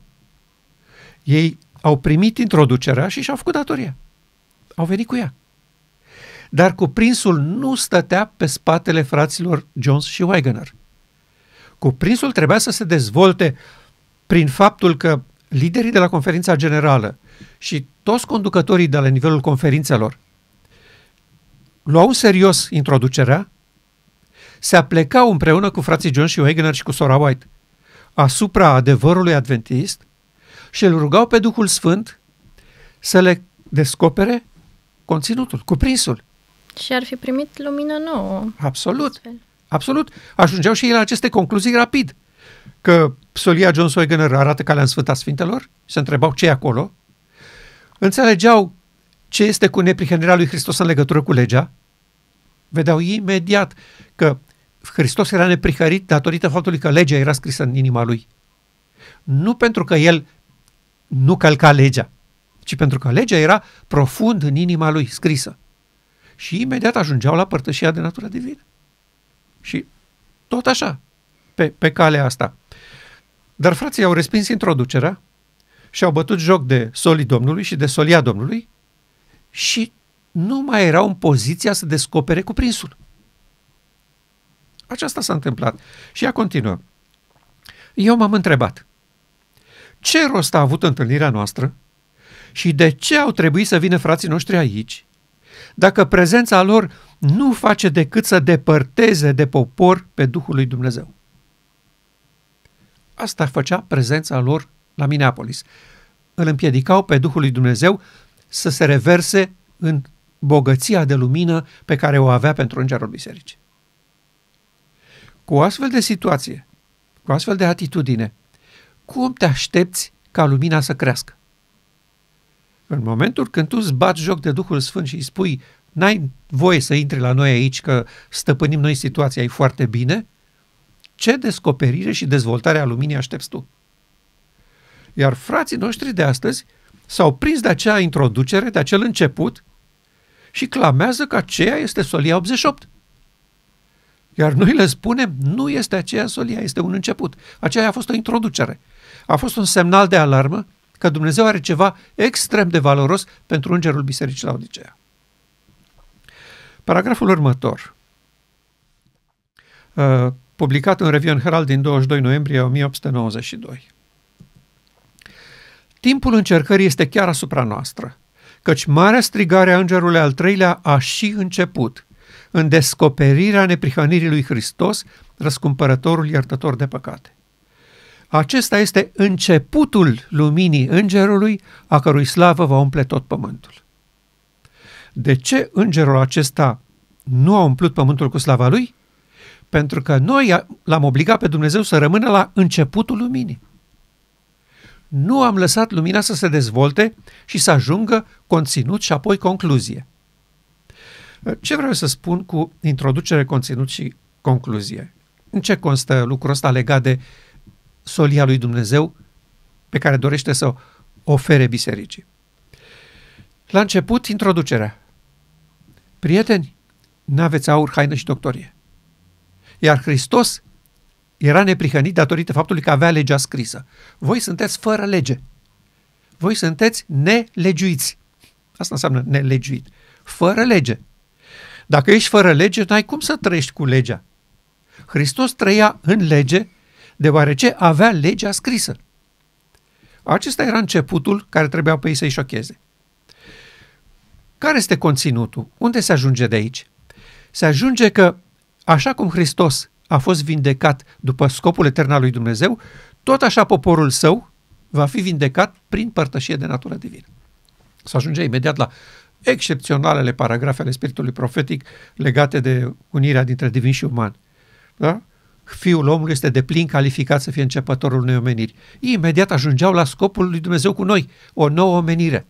Ei au primit introducerea și și-au făcut datoria. Au venit cu ea. Dar cuprinsul nu stătea pe spatele fraților Jones și Wegener. Cuprinsul trebuia să se dezvolte prin faptul că liderii de la conferința generală și toți conducătorii de la nivelul conferințelor luau în serios introducerea, se aplecau împreună cu frații John și Wagner și cu sora White asupra adevărului adventist și îl rugau pe Duhul Sfânt să le descopere conținutul, cuprinsul. Și ar fi primit lumină nouă. Absolut. Astfel. Absolut. Ajungeau și ei la aceste concluzii rapid. Că solia John Soigner arată calea în Sfânta Sfintelor, se întrebau ce e acolo, înțelegeau ce este cu neprihănirea lui Hristos în legătură cu legea, vedeau imediat că Hristos era neprihărit datorită faptului că legea era scrisă în inima lui. Nu pentru că el nu călca legea, ci pentru că legea era profund în inima lui scrisă. Și imediat ajungeau la părtășia de natură divină. Și tot așa, pe, pe calea asta. Dar frații au respins introducerea și au bătut joc de solii Domnului și de solia Domnului și nu mai erau în poziția să descopere cuprinsul. Aceasta s-a întâmplat. Și ea continuă. Eu m-am întrebat, ce rost a avut întâlnirea noastră și de ce au trebuit să vină frații noștri aici, dacă prezența lor nu face decât să depărteze de popor pe Duhul lui Dumnezeu. Asta făcea prezența lor la Minneapolis. Îl împiedicau pe Duhul lui Dumnezeu să se reverse în bogăția de lumină pe care o avea pentru îngerul bisericii. Cu o astfel de situație, cu o astfel de atitudine, cum te aștepți ca lumina să crească? În momentul când tu îți bați joc de Duhul Sfânt și îi spui n-ai voie să intri la noi aici că stăpânim noi situația, e foarte bine, ce descoperire și dezvoltare a luminii aștepți tu? Iar frații noștri de astăzi s-au prins de acea introducere, de acel început și clamează că aceea este solia 88. Iar noi le spunem, nu este aceea solia, este un început. Aceea a fost o introducere. A fost un semnal de alarmă că Dumnezeu are ceva extrem de valoros pentru îngerul Bisericii la Odiseea. Paragraful următor, uh, publicat în Review Herald din 22 noiembrie 1892. Timpul încercării este chiar asupra noastră, căci marea strigare a îngerului al treilea a și început, în descoperirea neprihănirii lui Hristos, răscumpărătorul iertător de păcate. Acesta este începutul luminii îngerului, a cărui slavă va umple tot pământul. De ce îngerul acesta nu a umplut pământul cu slava lui? Pentru că noi l-am obligat pe Dumnezeu să rămână la începutul luminii. Nu am lăsat lumina să se dezvolte și să ajungă conținut și apoi concluzie. Ce vreau să spun cu introducere, conținut și concluzie? În ce constă lucrul ăsta legat de solia lui Dumnezeu pe care dorește să ofere bisericii? La început, introducerea. Prieteni, n-aveți aur, haină și doctorie. Iar Hristos era neprihănit datorită faptului că avea legea scrisă. Voi sunteți fără lege. Voi sunteți nelegiuiți. Asta înseamnă nelegiuit. Fără lege. Dacă ești fără lege, n-ai cum să trăiești cu legea. Hristos trăia în lege deoarece avea legea scrisă. Acesta era începutul care trebuia pe ei să-i șocheze. Care este conținutul? Unde se ajunge de aici? Se ajunge că, așa cum Hristos a fost vindecat după scopul etern al lui Dumnezeu, tot așa poporul său va fi vindecat prin părtășie de natură divină. Să ajunge imediat la excepționalele paragrafe ale spiritului profetic legate de unirea dintre divin și uman. Da? Fiul omului este de plin calificat să fie începătorul unei omeniri. Imediat ajungeau la scopul lui Dumnezeu cu noi, o nouă omenire.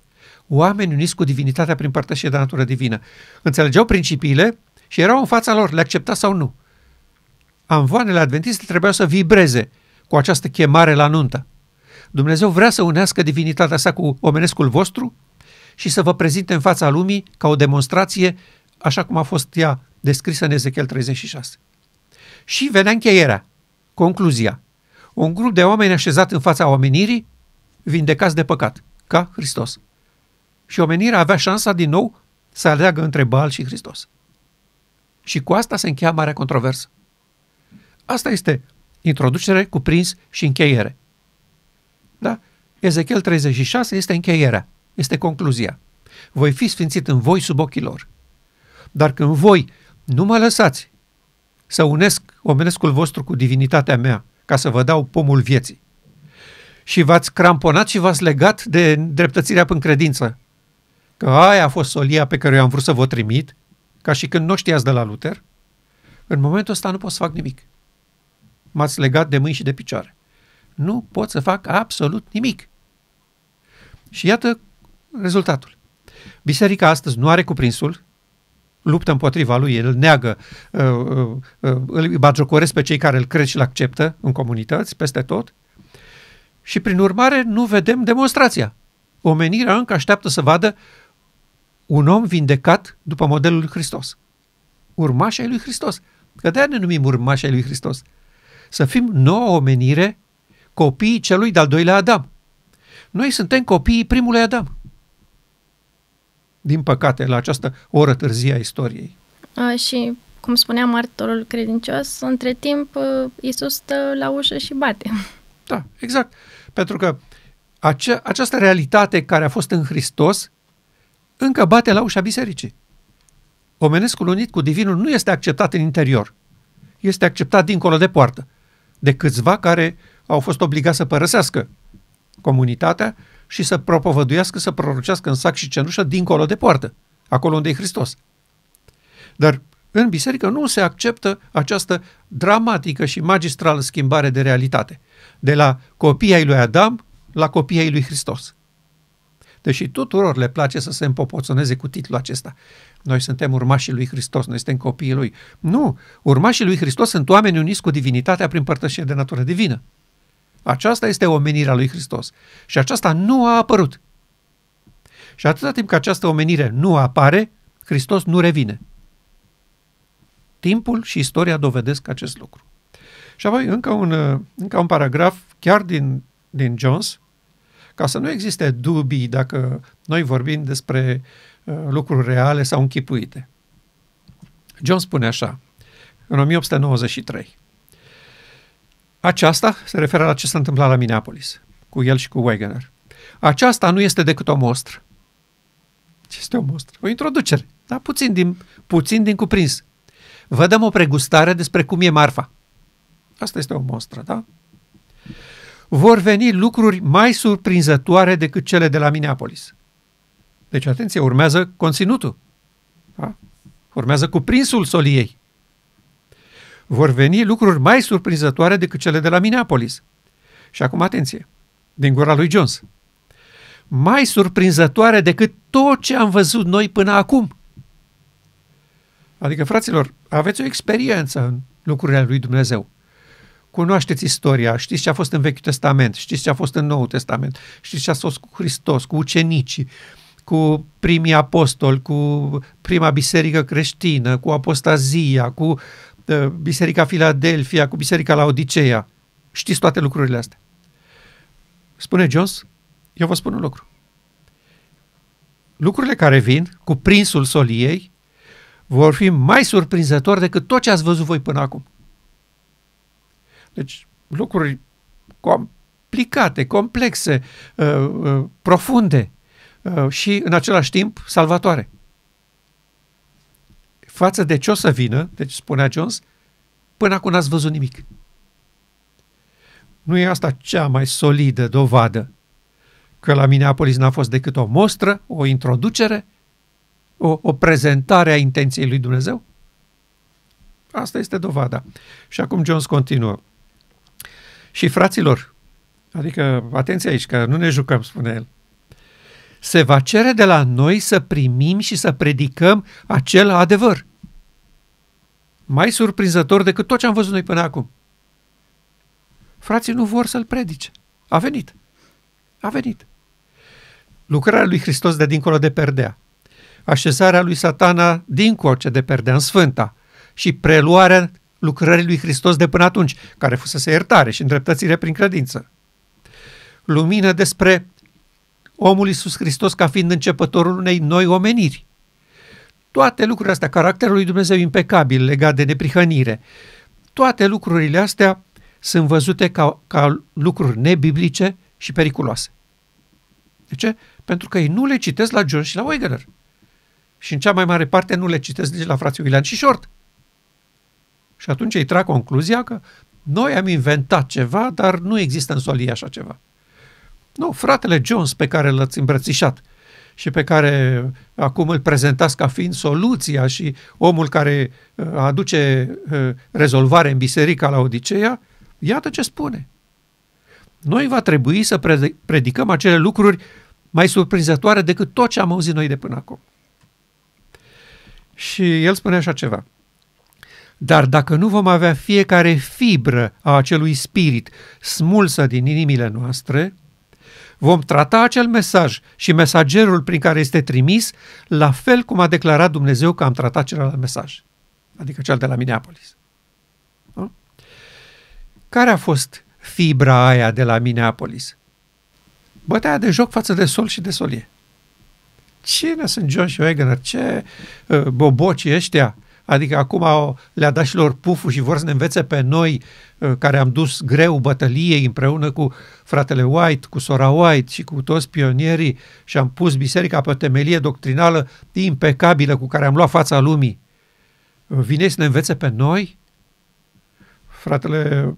Oameni uniți cu divinitatea prin părtășie de natură divină. Înțelegeau principiile și erau în fața lor, le accepta sau nu. Amvoanele adventiste trebuiau să vibreze cu această chemare la nuntă. Dumnezeu vrea să unească divinitatea sa cu omenescul vostru și să vă prezinte în fața lumii ca o demonstrație așa cum a fost ea descrisă în Ezechiel 36. Și venea încheierea, concluzia. Un grup de oameni așezat în fața omenirii, vindecați de păcat, ca Hristos. Și omenirea avea șansa din nou să aleagă între Baal și Hristos. Și cu asta se încheia marea controversă. Asta este introducere, cuprins și încheiere. Da? Ezechiel 36 este încheierea, este concluzia. Voi fi sfințit în voi sub ochii lor. Dar când voi nu mă lăsați să unesc omenescul vostru cu divinitatea mea, ca să vă dau pomul vieții, și v-ați cramponat și v-ați legat de dreptățirea în credință, că aia a fost solia pe care eu am vrut să vă trimit, ca și când nu știați de la Luther, în momentul ăsta nu pot să fac nimic. M-ați legat de mâini și de picioare. Nu pot să fac absolut nimic. Și iată rezultatul. Biserica astăzi nu are cuprinsul, luptă împotriva lui, el neagă, uh, uh, uh, îl bagiocoresc pe cei care îl cred și îl acceptă în comunități, peste tot, și prin urmare nu vedem demonstrația. Omenirea încă așteaptă să vadă un om vindecat după modelul lui Hristos. Urmașii lui Hristos. Că de ne numim urmașii lui Hristos. Să fim nouă omenire, copiii celui de-al doilea Adam. Noi suntem copiii primului Adam. Din păcate, la această oră târzie a istoriei. A, și, cum spunea martorul credincios, între timp Iisus stă la ușă și bate. Da, exact. Pentru că ace- această realitate care a fost în Hristos încă bate la ușa bisericii. Omenescul unit cu divinul nu este acceptat în interior. Este acceptat dincolo de poartă, de câțiva care au fost obligați să părăsească comunitatea și să propovăduiască, să prorocească în sac și cenușă dincolo de poartă, acolo unde e Hristos. Dar în biserică nu se acceptă această dramatică și magistrală schimbare de realitate. De la copiii ai lui Adam la copiii ai lui Hristos. Deși tuturor le place să se împopoțoneze cu titlul acesta. Noi suntem urmașii lui Hristos, noi suntem copiii lui. Nu, urmașii lui Hristos sunt oameni uniți cu divinitatea prin părtășie de natură divină. Aceasta este omenirea lui Hristos. Și aceasta nu a apărut. Și atâta timp că această omenire nu apare, Hristos nu revine. Timpul și istoria dovedesc acest lucru. Și apoi încă un, încă un paragraf, chiar din, din Jones, ca să nu existe dubii dacă noi vorbim despre uh, lucruri reale sau închipuite. John spune așa, în 1893. Aceasta se referă la ce s-a întâmplat la Minneapolis, cu el și cu Wegener. Aceasta nu este decât o mostră. Ce este o mostră? O introducere, da? Puțin din, puțin din cuprins. Vă dăm o pregustare despre cum e marfa. Asta este o mostră, da? Vor veni lucruri mai surprinzătoare decât cele de la Minneapolis. Deci, atenție, urmează conținutul. Da? Urmează cuprinsul soliei. Vor veni lucruri mai surprinzătoare decât cele de la Minneapolis. Și acum, atenție, din gura lui Jones. Mai surprinzătoare decât tot ce am văzut noi până acum. Adică, fraților, aveți o experiență în lucrurile lui Dumnezeu. Cunoașteți istoria, știți ce a fost în Vechiul Testament, știți ce a fost în Noul Testament, știți ce a fost cu Hristos, cu ucenicii, cu primii apostoli, cu prima biserică creștină, cu apostazia, cu uh, biserica Filadelfia, cu biserica la Odiceea. Știți toate lucrurile astea. Spune Jones, eu vă spun un lucru. Lucrurile care vin cu prinsul soliei vor fi mai surprinzători decât tot ce ați văzut voi până acum. Deci lucruri complicate, complexe, uh, uh, profunde uh, și în același timp salvatoare. Față de ce o să vină, deci spunea Jones, până acum n-ați văzut nimic. Nu e asta cea mai solidă dovadă că la Minneapolis n-a fost decât o mostră, o introducere, o, o prezentare a intenției lui Dumnezeu? Asta este dovada. Și acum Jones continuă. Și fraților, adică atenție aici, că nu ne jucăm, spune el, se va cere de la noi să primim și să predicăm acel adevăr. Mai surprinzător decât tot ce am văzut noi până acum. Frații nu vor să-l predice. A venit. A venit. Lucrarea lui Hristos de dincolo de perdea. Așezarea lui satana dincolo de perdea în sfânta și preluarea lucrării lui Hristos de până atunci, care fusese iertare și îndreptățire prin credință. Lumină despre omul Iisus Hristos ca fiind începătorul unei noi omeniri. Toate lucrurile astea, caracterul lui Dumnezeu impecabil legat de neprihănire, toate lucrurile astea sunt văzute ca, ca lucruri nebiblice și periculoase. De ce? Pentru că ei nu le citesc la John și la Wegener. Și în cea mai mare parte nu le citesc nici la frații William și Short. Și atunci ei trag concluzia că noi am inventat ceva, dar nu există în solie așa ceva. Nu, fratele Jones pe care l-ați îmbrățișat și pe care acum îl prezentați ca fiind soluția și omul care uh, aduce uh, rezolvare în biserica la Odiseea, iată ce spune. Noi va trebui să predicăm acele lucruri mai surprinzătoare decât tot ce am auzit noi de până acum. Și el spune așa ceva. Dar dacă nu vom avea fiecare fibră a acelui spirit smulsă din inimile noastre, vom trata acel mesaj și mesagerul prin care este trimis la fel cum a declarat Dumnezeu că am tratat celălalt mesaj, adică cel de la Minneapolis. Nu? Care a fost fibra aia de la Minneapolis? Bătaia de joc față de sol și de solie. Cine sunt John și Wagner? Ce uh, boboci ăștia? Adică acum au, le-a dat și lor puful și vor să ne învețe pe noi uh, care am dus greu bătăliei împreună cu fratele White, cu sora White și cu toți pionierii și am pus biserica pe o temelie doctrinală impecabilă cu care am luat fața lumii. Uh, vine să ne învețe pe noi? Fratele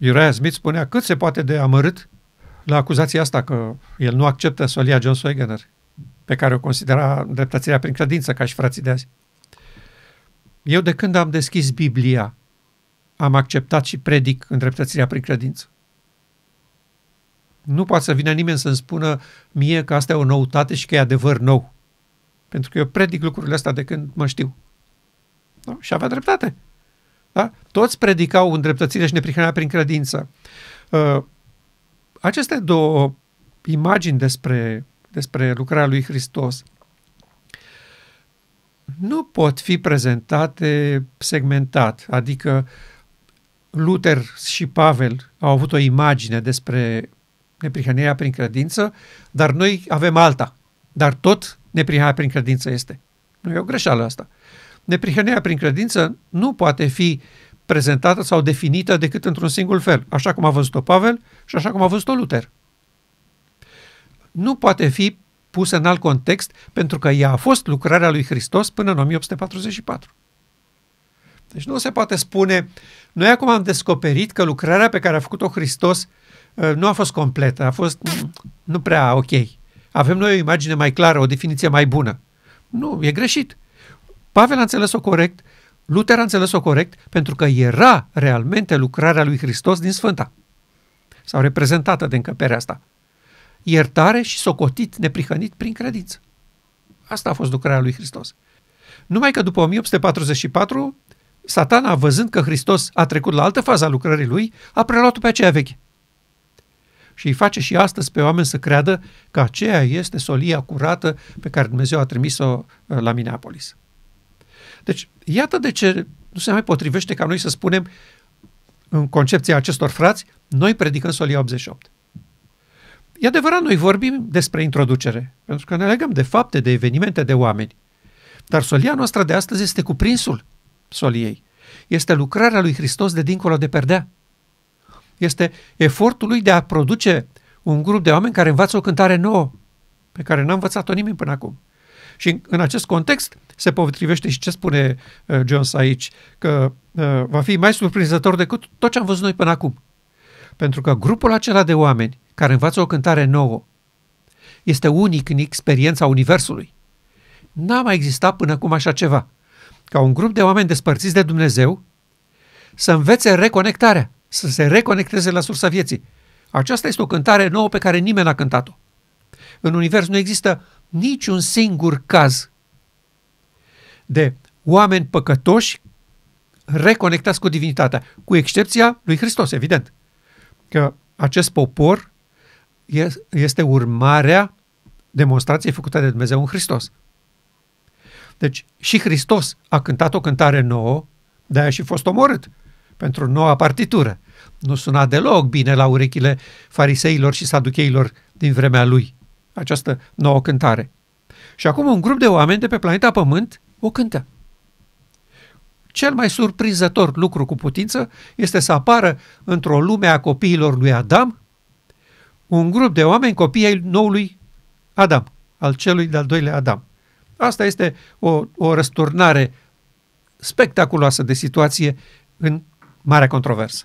Uriah Smith spunea cât se poate de amărât la acuzația asta că el nu acceptă solia John Swegener, pe care o considera dreptățirea prin credință, ca și frații de azi. Eu de când am deschis Biblia, am acceptat și predic îndreptățirea prin credință. Nu poate să vină nimeni să-mi spună mie că asta e o noutate și că e adevăr nou. Pentru că eu predic lucrurile astea de când mă știu. Da? Și avea dreptate. Da? Toți predicau îndreptățirea și neprihănirea prin credință. Uh, aceste două imagini despre, despre lucrarea lui Hristos nu pot fi prezentate segmentat, adică Luther și Pavel au avut o imagine despre neprihănirea prin credință, dar noi avem alta. Dar tot neprihănirea prin credință este. Nu e o greșeală asta. Neprihănirea prin credință nu poate fi prezentată sau definită decât într-un singur fel, așa cum a văzut-o Pavel și așa cum a văzut-o Luther. Nu poate fi pusă în alt context, pentru că ea a fost lucrarea lui Hristos până în 1844. Deci nu se poate spune, noi acum am descoperit că lucrarea pe care a făcut-o Hristos uh, nu a fost completă, a fost mm, nu prea ok. Avem noi o imagine mai clară, o definiție mai bună. Nu, e greșit. Pavel a înțeles-o corect, Luther a înțeles-o corect, pentru că era realmente lucrarea lui Hristos din Sfânta. Sau reprezentată de încăperea asta iertare și socotit neprihănit prin credință. Asta a fost lucrarea lui Hristos. Numai că după 1844, satana, văzând că Hristos a trecut la altă fază a lucrării lui, a preluat-o pe aceea veche. Și îi face și astăzi pe oameni să creadă că aceea este solia curată pe care Dumnezeu a trimis-o uh, la Minneapolis. Deci, iată de ce nu se mai potrivește ca noi să spunem, în concepția acestor frați, noi predicăm solia 88. E adevărat, noi vorbim despre introducere, pentru că ne legăm de fapte, de evenimente, de oameni. Dar solia noastră de astăzi este cuprinsul soliei. Este lucrarea lui Hristos de dincolo de perdea. Este efortul lui de a produce un grup de oameni care învață o cântare nouă, pe care n-a învățat-o nimeni până acum. Și în acest context se potrivește și ce spune uh, Jones aici, că uh, va fi mai surprinzător decât tot ce am văzut noi până acum. Pentru că grupul acela de oameni care învață o cântare nouă este unic în experiența Universului. N-a mai existat până acum așa ceva. Ca un grup de oameni despărțiți de Dumnezeu să învețe reconectarea, să se reconecteze la sursa vieții. Aceasta este o cântare nouă pe care nimeni n-a cântat-o. În univers nu există niciun singur caz de oameni păcătoși reconectați cu divinitatea, cu excepția lui Hristos, evident. Că acest popor este urmarea demonstrației făcute de Dumnezeu în Hristos. Deci și Hristos a cântat o cântare nouă, de-aia și fost omorât pentru noua partitură. Nu suna deloc bine la urechile fariseilor și saducheilor din vremea lui, această nouă cântare. Și acum un grup de oameni de pe planeta Pământ o cântă. Cel mai surprinzător lucru cu putință este să apară într-o lume a copiilor lui Adam un grup de oameni, copii ai noului Adam, al celui de-al doilea Adam. Asta este o, o răsturnare spectaculoasă de situație în marea controversă.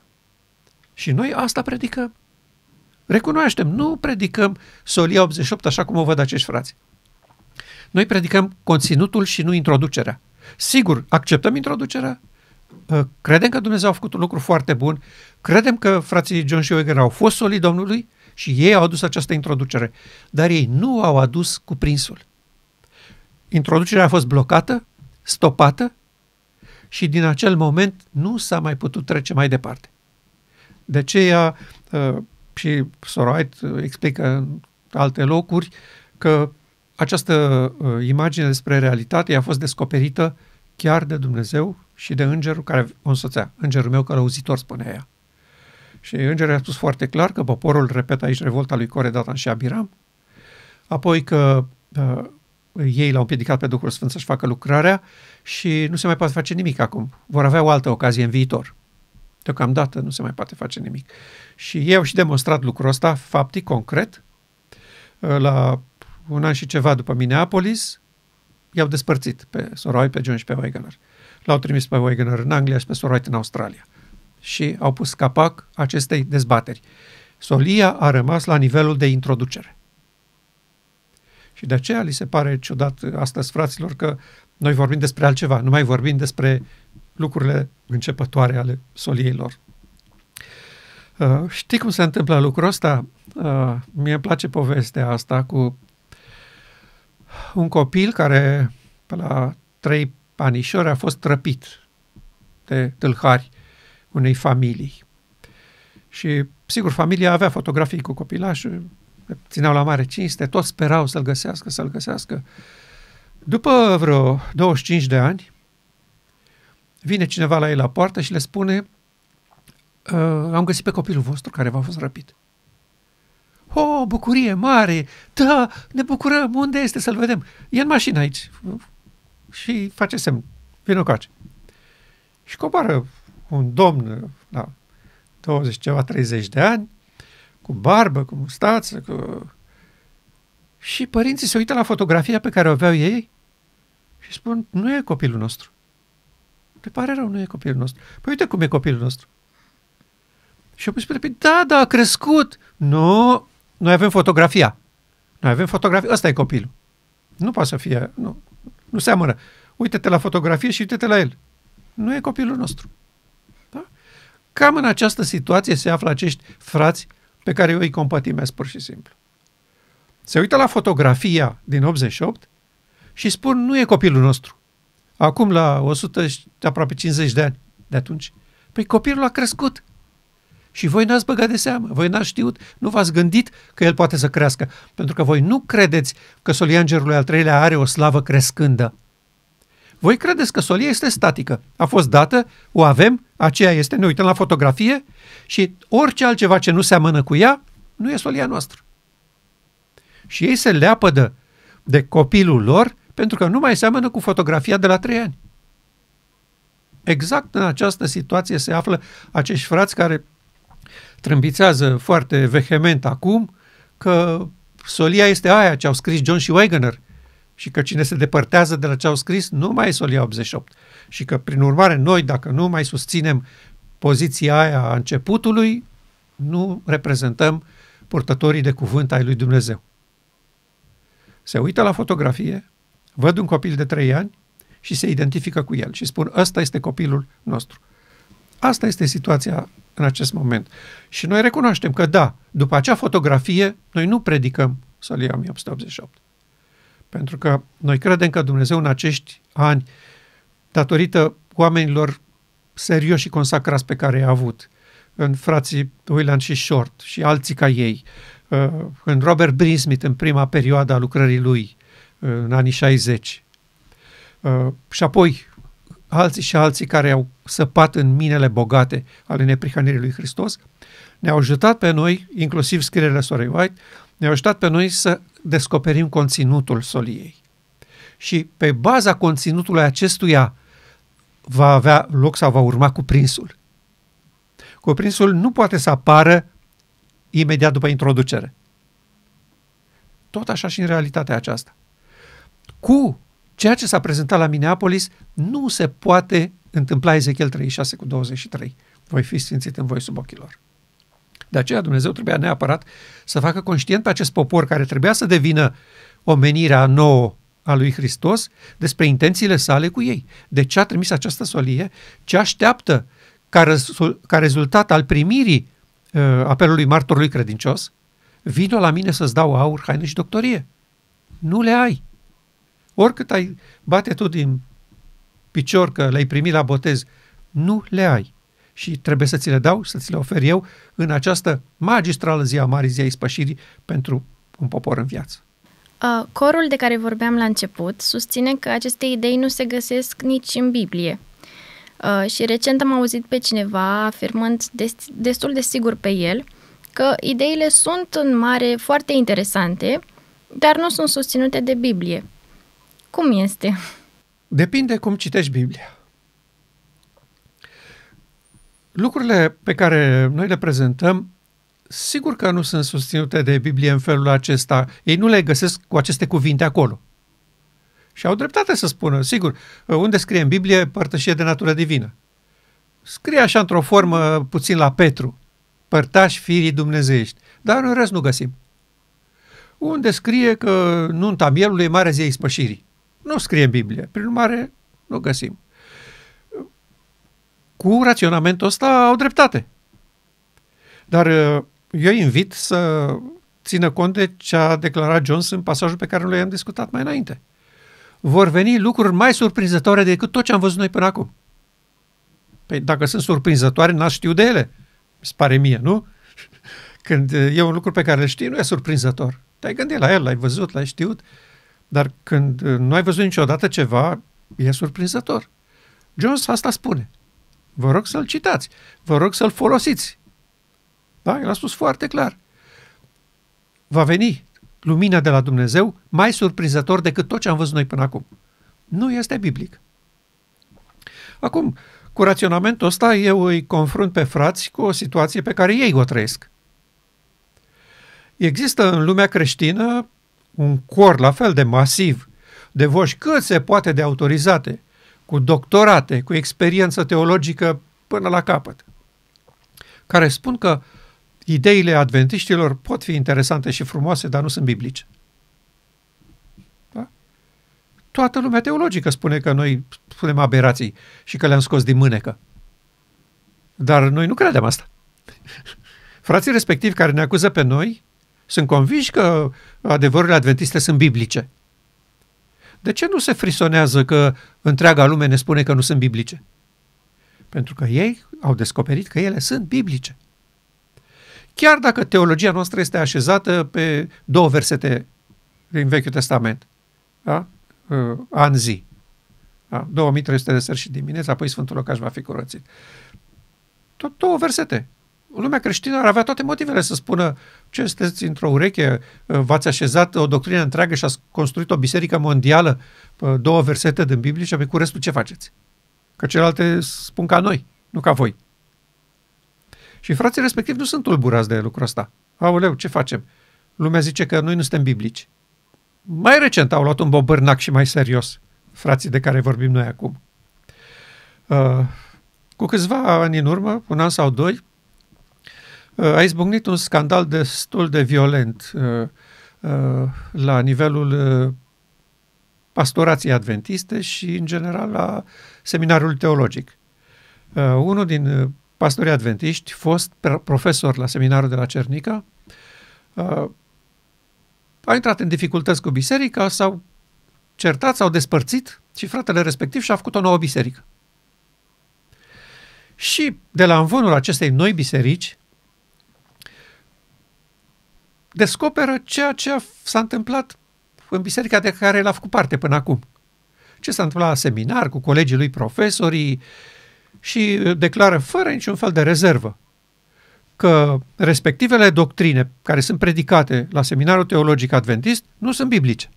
Și noi asta predicăm. Recunoaștem, nu predicăm Solia 88 așa cum o văd acești frați. Noi predicăm conținutul și nu introducerea. Sigur, acceptăm introducerea, ă, credem că Dumnezeu a făcut un lucru foarte bun, credem că frații John și Weger au fost solii Domnului și ei au adus această introducere, dar ei nu au adus cuprinsul. Introducerea a fost blocată, stopată și din acel moment nu s-a mai putut trece mai departe. De aceea ă, și Soroait explică în alte locuri că această uh, imagine despre realitate a fost descoperită chiar de Dumnezeu și de îngerul care o însoțea. Îngerul meu călăuzitor, spune ea. Și îngerul a spus foarte clar că poporul, repet aici, revolta lui Core, Datan și Abiram, apoi că uh, ei l-au împiedicat pe Duhul Sfânt să-și facă lucrarea și nu se mai poate face nimic acum. Vor avea o altă ocazie în viitor. Deocamdată nu se mai poate face nimic. Și ei au și demonstrat lucrul ăsta, faptic, concret. La un an și ceva după Minneapolis, i-au despărțit pe Soroi, pe John și pe Wegener. L-au trimis pe Wegener în Anglia și pe Soroi în Australia. Și au pus capac acestei dezbateri. Solia a rămas la nivelul de introducere. Și de aceea li se pare ciudat astăzi, fraților, că noi vorbim despre altceva, nu mai vorbim despre lucrurile începătoare ale soliei lor. Uh, știi cum se întâmplă lucrul ăsta? Uh, mie îmi place povestea asta cu un copil care pe la trei anișori a fost trăpit de tâlhari unei familii. Și, sigur, familia avea fotografii cu copilașul, țineau la mare cinste, toți sperau să-l găsească, să-l găsească. După vreo 25 de ani, vine cineva la ei la poartă și le spune uh, am găsit pe copilul vostru care v-a fost răpit. O, oh, bucurie mare! Da, ne bucurăm! Unde este să-l vedem? E în mașină aici. Și face semn. Vino coace. Și coboară un domn la 20 ceva, 30 de ani, cu barbă, cu mustață, cu... Și părinții se uită la fotografia pe care o aveau ei și spun, nu e copilul nostru. Te pare rău, nu e copilul nostru. Păi uite cum e copilul nostru. Și eu spune, da, da, a crescut. Nu, noi avem fotografia. Noi avem fotografia. Ăsta e copilul. Nu poate să fie, nu, nu seamănă. Uite-te la fotografie și uite-te la el. Nu e copilul nostru. Da? Cam în această situație se află acești frați pe care eu îi compatimesc pur și simplu. Se uită la fotografia din 88 și spun, nu e copilul nostru. Acum la 100, aproape 50 de ani de atunci. Păi copilul a crescut. Și voi n-ați băgat de seamă, voi n-ați știut, nu v-ați gândit că el poate să crească, pentru că voi nu credeți că solia îngerului al treilea are o slavă crescândă. Voi credeți că solia este statică, a fost dată, o avem, aceea este, ne uităm la fotografie și orice altceva ce nu seamănă cu ea, nu e solia noastră. Și ei se leapădă de copilul lor pentru că nu mai seamănă cu fotografia de la trei ani. Exact în această situație se află acești frați care trâmbițează foarte vehement acum că solia este aia ce au scris John și Wegener și că cine se depărtează de la ce au scris nu mai e solia 88 și că prin urmare noi dacă nu mai susținem poziția aia a începutului, nu reprezentăm purtătorii de cuvânt ai lui Dumnezeu. Se uită la fotografie, văd un copil de trei ani și se identifică cu el și spun, ăsta este copilul nostru. Asta este situația în acest moment. Și noi recunoaștem că da, după acea fotografie, noi nu predicăm Solia 1888. Pentru că noi credem că Dumnezeu în acești ani, datorită oamenilor serioși și consacrați pe care i-a avut, în frații William și Short și alții ca ei, uh, în Robert Brinsmith în prima perioadă a lucrării lui, uh, în anii 60, uh, și apoi alții și alții care au săpat în minele bogate ale neprihănirii lui Hristos, ne-au ajutat pe noi, inclusiv scrierile Sorei White, ne-au ajutat pe noi să descoperim conținutul soliei. Și pe baza conținutului acestuia va avea loc sau va urma cuprinsul. Cuprinsul nu poate să apară imediat după introducere. tot așa și în realitatea aceasta. Cu ceea ce s-a prezentat la Minneapolis nu se poate întâmpla Ezechiel 36 cu 23. Voi fi sfințit în voi sub ochii lor. De aceea Dumnezeu trebuia neapărat să facă conștient pe acest popor care trebuia să devină omenirea nouă a lui Hristos despre intențiile sale cu ei. De ce a trimis această solie? Ce așteaptă ca, răzul, ca rezultat al primirii uh, apelului martorului credincios? Vino la mine să-ți dau aur, haine și doctorie. Nu le ai. Oricât ai bate tu din picior că le-ai primit la botez, nu le ai. Și trebuie să ți le dau, să ți le ofer eu în această magistrală zi a Marii Zi a Ispășirii pentru un popor în viață. Uh, corul de care vorbeam la început susține că aceste idei nu se găsesc nici în Biblie. Uh, și recent am auzit pe cineva afirmând des- destul de sigur pe el că ideile sunt în mare foarte interesante, dar nu sunt susținute de Biblie. Cum este? Depinde cum citești Biblia. Lucrurile pe care noi le prezentăm, sigur că nu sunt susținute de Biblie în felul acesta. Ei nu le găsesc cu aceste cuvinte acolo. Și au dreptate să spună, sigur, unde scrie în Biblie părtășie de natură divină. Scrie așa într-o formă puțin la Petru, părtași firii dumnezeiești, dar în rest nu găsim. Unde scrie că nunta mielului e mare zi ispășirii. Nu scrie în Biblie. Prin urmare, nu găsim. Cu raționamentul ăsta au dreptate. Dar uh, eu invit să țină cont de ce a declarat Jones în pasajul pe care noi am discutat mai înainte. Vor veni lucruri mai surprinzătoare decât tot ce am văzut noi până acum. Păi dacă sunt surprinzătoare, n-aș știu de ele. Se pare mie, nu? Când e un lucru pe care îl știi, nu e surprinzător. Te-ai gândit la el, l-ai văzut, l-ai știut. Dar când nu ai văzut niciodată ceva, e surprinzător. Jones asta spune. Vă rog să-l citați. Vă rog să-l folosiți. Da? El a spus foarte clar. Va veni lumina de la Dumnezeu mai surprinzător decât tot ce am văzut noi până acum. Nu este biblic. Acum, cu raționamentul ăsta, eu îi confrunt pe frați cu o situație pe care ei o trăiesc. Există în lumea creștină un cor la fel de masiv de voci cât se poate de autorizate, cu doctorate, cu experiență teologică până la capăt, care spun că ideile adventiștilor pot fi interesante și frumoase, dar nu sunt biblice. Da? Toată lumea teologică spune că noi spunem aberații și că le-am scos din mânecă. Dar noi nu credem asta. Frații respectivi care ne acuză pe noi sunt convinși că adevărurile adventiste sunt biblice. De ce nu se frisonează că întreaga lume ne spune că nu sunt biblice? Pentru că ei au descoperit că ele sunt biblice. Chiar dacă teologia noastră este așezată pe două versete din Vechiul Testament, da? Uh, an zi, da? 2300 de seri și dimineața, apoi Sfântul Locaș va fi curățit. Tot două versete lumea creștină ar avea toate motivele să spună ce sunteți într-o ureche, v-ați așezat o doctrină întreagă și ați construit o biserică mondială pe două versete din Biblie și apoi cu restul ce faceți? Că celelalte spun ca noi, nu ca voi. Și frații respectiv nu sunt tulburați de lucrul ăsta. Aoleu, ce facem? Lumea zice că noi nu suntem biblici. Mai recent au luat un bobârnac și mai serios, frații de care vorbim noi acum. Uh, cu câțiva ani în urmă, un an sau doi, a izbucnit un scandal destul de violent uh, uh, la nivelul uh, pastorației adventiste și, în general, la seminarul teologic. Unul din pastorii adventiști, fost profesor la seminarul de la Cernica, a intrat în dificultăți cu biserica, s-au certat, s-au despărțit și fratele respectiv și-a făcut o nouă biserică. Și de la învonul acestei noi biserici, descoperă ceea ce s-a întâmplat în biserica de care l-a făcut parte până acum. Ce s-a întâmplat la seminar cu colegii lui profesorii și declară fără niciun fel de rezervă că respectivele doctrine care sunt predicate la seminarul teologic adventist nu sunt biblice.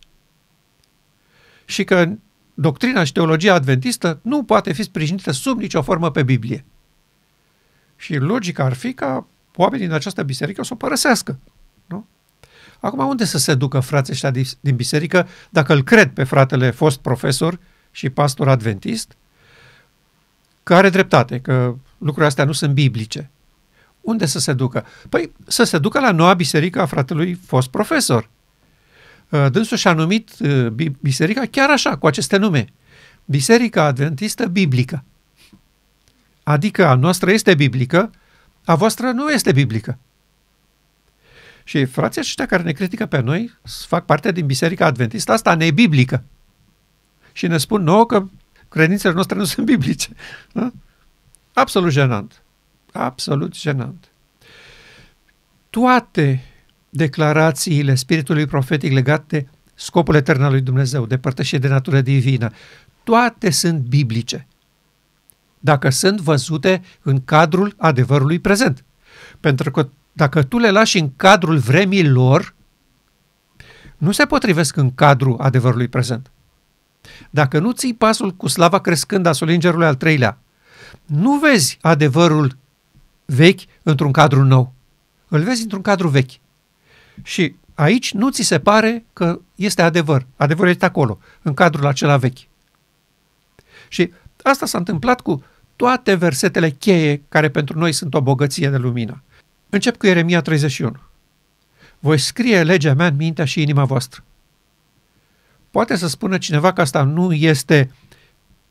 Și că doctrina și teologia adventistă nu poate fi sprijinită sub nicio formă pe Biblie. Și logica ar fi ca oamenii din această biserică să o părăsească. Acum, unde să se ducă frații ăștia din biserică dacă îl cred pe fratele fost profesor și pastor adventist, că are dreptate, că lucrurile astea nu sunt biblice. Unde să se ducă? Păi să se ducă la noua biserică a fratelui fost profesor. Uh, dânsul și-a numit uh, biserica chiar așa, cu aceste nume. Biserica Adventistă Biblică. Adică a noastră este biblică, a voastră nu este biblică. Și frații aceștia care ne critică pe noi fac parte din Biserica Adventistă, asta nebiblică. Și ne spun nouă că credințele noastre nu sunt biblice. Da? Absolut jenant. Absolut jenant. Toate declarațiile spiritului profetic legate de scopul etern al lui Dumnezeu, de părtășie de natură divină, toate sunt biblice. Dacă sunt văzute în cadrul adevărului prezent. Pentru că dacă tu le lași în cadrul vremilor, nu se potrivesc în cadrul adevărului prezent. Dacă nu ții pasul cu slava crescând a solingerului al treilea, nu vezi adevărul vechi într-un cadru nou. Îl vezi într-un cadru vechi. Și aici nu ți se pare că este adevăr. Adevărul este acolo, în cadrul acela vechi. Și asta s-a întâmplat cu toate versetele cheie care pentru noi sunt o bogăție de lumină. Încep cu Ieremia 31. Voi scrie legea mea în mintea și inima voastră. Poate să spună cineva că asta nu este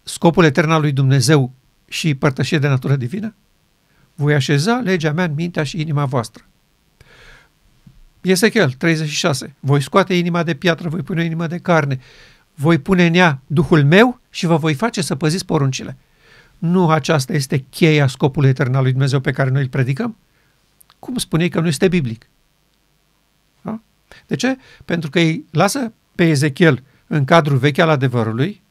scopul etern al lui Dumnezeu și părtășie de natură divină? Voi așeza legea mea în mintea și inima voastră. Ezechiel 36. Voi scoate inima de piatră, voi pune inima de carne, voi pune în ea Duhul meu și vă voi face să păziți poruncile. Nu aceasta este cheia scopului etern al lui Dumnezeu pe care noi îl predicăm? Cum spuneai că nu este biblic? Da? De ce? Pentru că îi lasă pe Ezechiel în cadrul vechi al adevărului,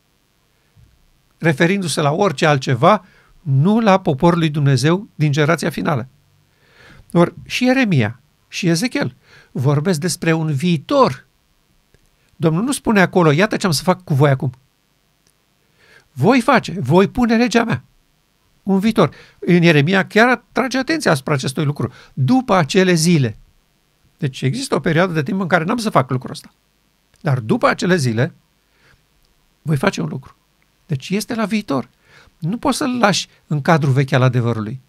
referindu-se la orice altceva, nu la poporul lui Dumnezeu din generația finală. Or, și Ieremia și Ezechiel vorbesc despre un viitor. Domnul nu spune acolo, iată ce am să fac cu voi acum. Voi face, voi pune legea mea. Un viitor. În Ieremia chiar trage atenția asupra acestui lucru. După acele zile. Deci există o perioadă de timp în care n-am să fac lucrul ăsta. Dar după acele zile, voi face un lucru. Deci este la viitor. Nu poți să-l lași în cadrul vechi al adevărului.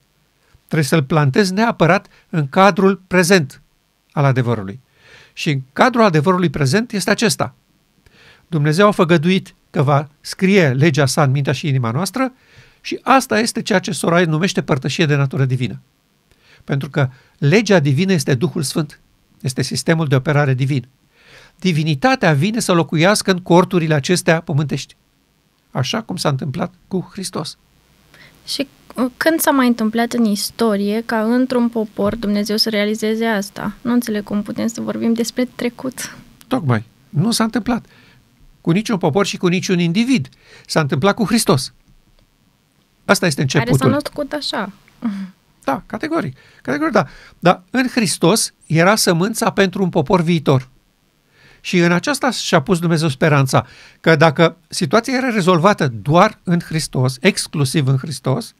Trebuie să-l plantezi neapărat în cadrul prezent al adevărului. Și în cadrul adevărului prezent este acesta. Dumnezeu a făgăduit că va scrie legea sa în mintea și inima noastră și asta este ceea ce Sorai numește părtășie de natură divină. Pentru că legea divină este Duhul Sfânt, este sistemul de operare divin. Divinitatea vine să locuiască în corturile acestea pământești, așa cum s-a întâmplat cu Hristos. Și uh, când s-a mai întâmplat în istorie ca într-un popor Dumnezeu să realizeze asta? Nu înțeleg cum putem să vorbim despre trecut. Tocmai. Nu s-a întâmplat cu niciun popor și cu niciun individ. S-a întâmplat cu Hristos. Asta este începutul. Care s-a născut așa. Da, categoric. Categoric, da. Dar în Hristos era sămânța pentru un popor viitor. Și în aceasta și-a pus Dumnezeu speranța că dacă situația era rezolvată doar în Hristos, exclusiv în Hristos,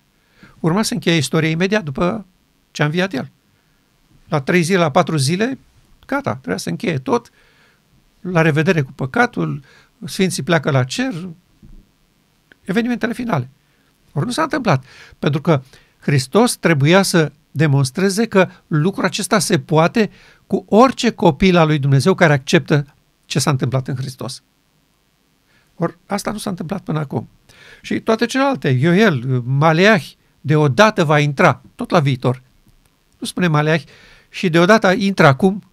urma să încheie istoria imediat după ce a înviat El. La trei zile, la patru zile, gata, trebuia să încheie tot, la revedere cu păcatul, Sfinții pleacă la cer, evenimentele finale. Ori nu s-a întâmplat, pentru că Hristos trebuia să demonstreze că lucrul acesta se poate cu orice copil al lui Dumnezeu care acceptă ce s-a întâmplat în Hristos. Ori asta nu s-a întâmplat până acum. Și toate celelalte, Ioel, Maleahi, deodată va intra, tot la viitor. Nu spune Maleahi, și deodată intră acum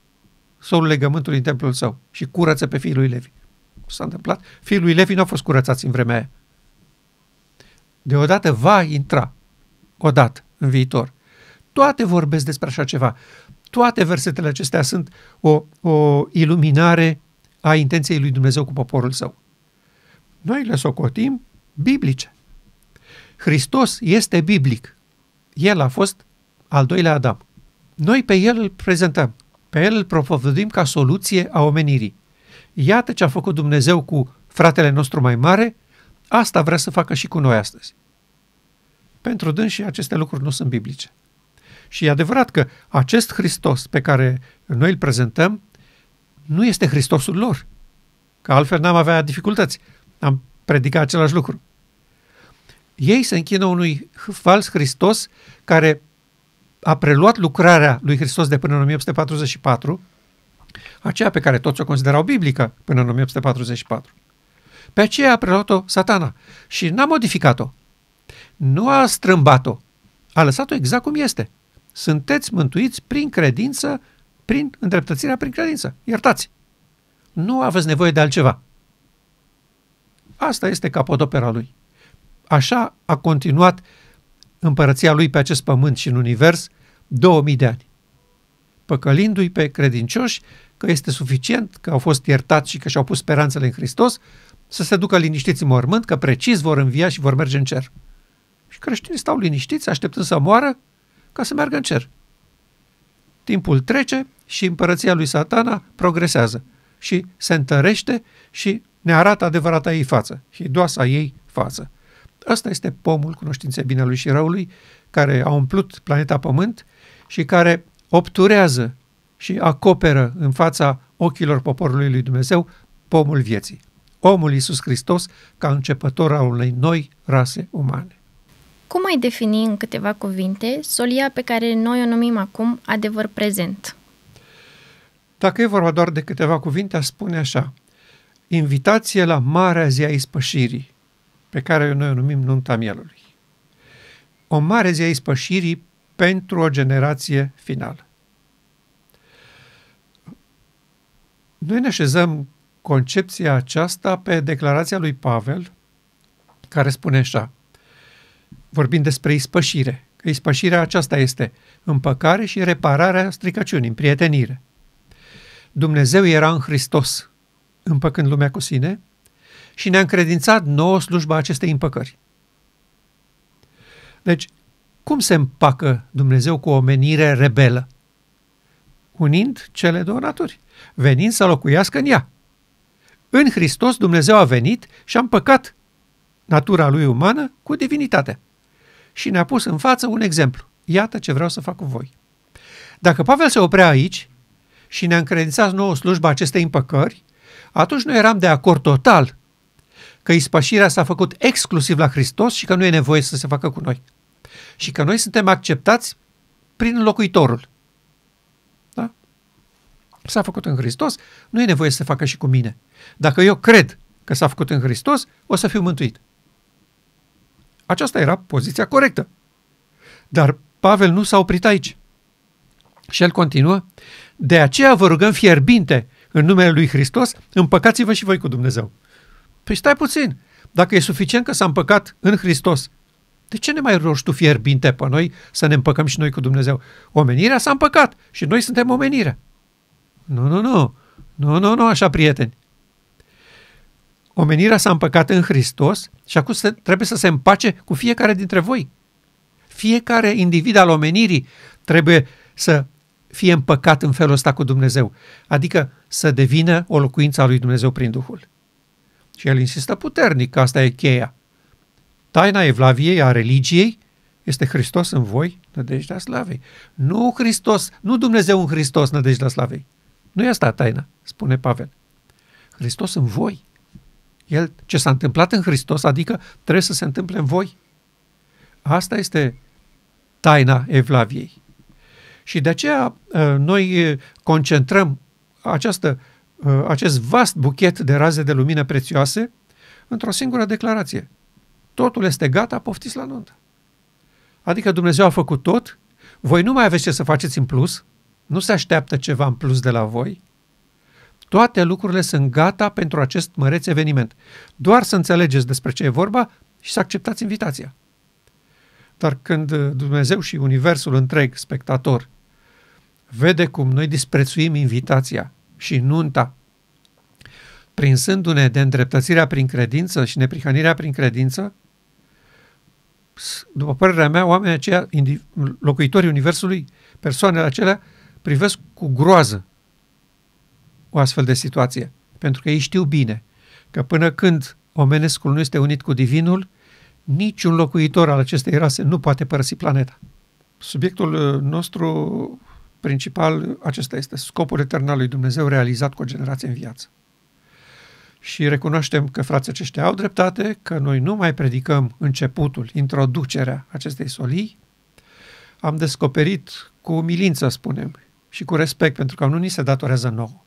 solul legământului în templul său și curăță pe fiul lui Levi. S-a întâmplat. Fiul lui Levi nu a fost curățați în vremea aia. Deodată va intra, odată, în viitor. Toate vorbesc despre așa ceva. Toate versetele acestea sunt o, o iluminare a intenției lui Dumnezeu cu poporul său. Noi le socotim biblice. Hristos este biblic. El a fost al doilea Adam. Noi pe el îl prezentăm. Pe el îl propovăduim ca soluție a omenirii. Iată ce a făcut Dumnezeu cu fratele nostru mai mare, asta vrea să facă și cu noi astăzi. Pentru dânsi aceste lucruri nu sunt biblice. Și e adevărat că acest Hristos pe care noi îl prezentăm nu este Hristosul lor, că altfel n-am avea dificultăți. Am predicat același lucru. Ei se închină unui fals Hristos care a preluat lucrarea lui Hristos de până în 1844, aceea pe care toți o considerau biblică până în 1844. Pe aceea a preluat-o satana și n-a modificat-o. Nu a strâmbat-o. A lăsat-o exact cum este. Sunteți mântuiți prin credință, prin îndreptățirea prin credință. Iertați! Nu aveți nevoie de altceva. Asta este capodopera lui. Așa a continuat împărăția lui pe acest pământ și în univers 2000 de ani. Păcălindu-i pe credincioși că este suficient, că au fost iertați și că și-au pus speranțele în Hristos, să se ducă liniștiți în mormânt, că precis vor învia și vor merge în cer. Și creștinii stau liniștiți, așteptând să moară, ca să meargă în cer. Timpul trece și împărăția lui satana progresează și se întărește și ne arată adevărata ei față, hidoasa ei față. Ăsta este pomul cunoștinței binelui și răului care a umplut planeta Pământ și care obturează și acoperă în fața ochilor poporului lui Dumnezeu pomul vieții. Omul Iisus Hristos ca începător al unei noi rase umane. Cum ai defini în câteva cuvinte solia pe care noi o numim acum adevăr prezent? Dacă e vorba doar de câteva cuvinte, aș spune așa. Invitație la marea zi a ispășirii, pe care noi o numim nunta mielului. O mare zi a ispășirii pentru o generație finală. Noi ne așezăm concepția aceasta pe declarația lui Pavel, care spune așa, vorbind despre ispășire, că ispășirea aceasta este împăcare și repararea stricăciunii, prietenire. Dumnezeu era în Hristos, împăcând lumea cu sine, și ne-a încredințat nouă slujba acestei împăcări. Deci, cum se împacă Dumnezeu cu o menire rebelă? Unind cele două naturi, venind să locuiască în ea. În Hristos Dumnezeu a venit și a împăcat natura lui umană cu divinitatea. Și ne-a pus în față un exemplu. Iată ce vreau să fac cu voi. Dacă Pavel se oprea aici și ne-a încredințat nouă slujba acestei împăcări, atunci noi eram de acord total că ispășirea s-a făcut exclusiv la Hristos și că nu e nevoie să se facă cu noi. Și că noi suntem acceptați prin locuitorul. Da? S-a făcut în Hristos, nu e nevoie să se facă și cu mine. Dacă eu cred că s-a făcut în Hristos, o să fiu mântuit. Aceasta era poziția corectă. Dar Pavel nu s-a oprit aici. Și el continuă, de aceea vă rugăm fierbinte în numele lui Hristos, împăcați-vă și voi cu Dumnezeu. Păi stai puțin, dacă e suficient că s-a împăcat în Hristos, de ce ne mai rogi tu fierbinte pe noi să ne împăcăm și noi cu Dumnezeu? Omenirea s-a împăcat și noi suntem omenirea. Nu, nu, nu. Nu, nu, nu, așa, prieteni. Omenirea s-a împăcat în Hristos și acum trebuie să se împace cu fiecare dintre voi. Fiecare individ al omenirii trebuie să fie împăcat în felul ăsta cu Dumnezeu, adică să devină o locuință a lui Dumnezeu prin Duhul. Și el insistă puternic că asta e cheia. Taina evlaviei a religiei este Hristos în voi, nădejdea slavei. Nu Hristos, nu Dumnezeu în Hristos, nădejdea slavei. Nu e asta taina, spune Pavel. Hristos în voi. El, ce s-a întâmplat în Hristos, adică trebuie să se întâmple în voi. Asta este taina Evlaviei. Și de aceea ă, noi concentrăm această, ă, acest vast buchet de raze de lumină prețioase într-o singură declarație. Totul este gata, poftiți la nuntă. Adică Dumnezeu a făcut tot, voi nu mai aveți ce să faceți în plus, nu se așteaptă ceva în plus de la voi, toate lucrurile sunt gata pentru acest măreț eveniment. Doar să înțelegeți despre ce e vorba și să acceptați invitația. Dar când Dumnezeu și Universul întreg, spectator, vede cum noi disprețuim invitația și nunta, prinsându-ne de îndreptățirea prin credință și neprihănirea prin credință, după părerea mea, oamenii aceia, locuitorii Universului, persoanele acelea, privesc cu groază o astfel de situație. Pentru că ei știu bine că până când omenescul nu este unit cu divinul, niciun locuitor al acestei rase nu poate părăsi planeta. Subiectul uh, nostru principal, acesta este scopul etern al lui Dumnezeu realizat cu o generație în viață. Și recunoaștem că frații aceștia au dreptate, că noi nu mai predicăm începutul, introducerea acestei solii. Am descoperit cu umilință, spunem, și cu respect, pentru că nu ni se datorează nouă.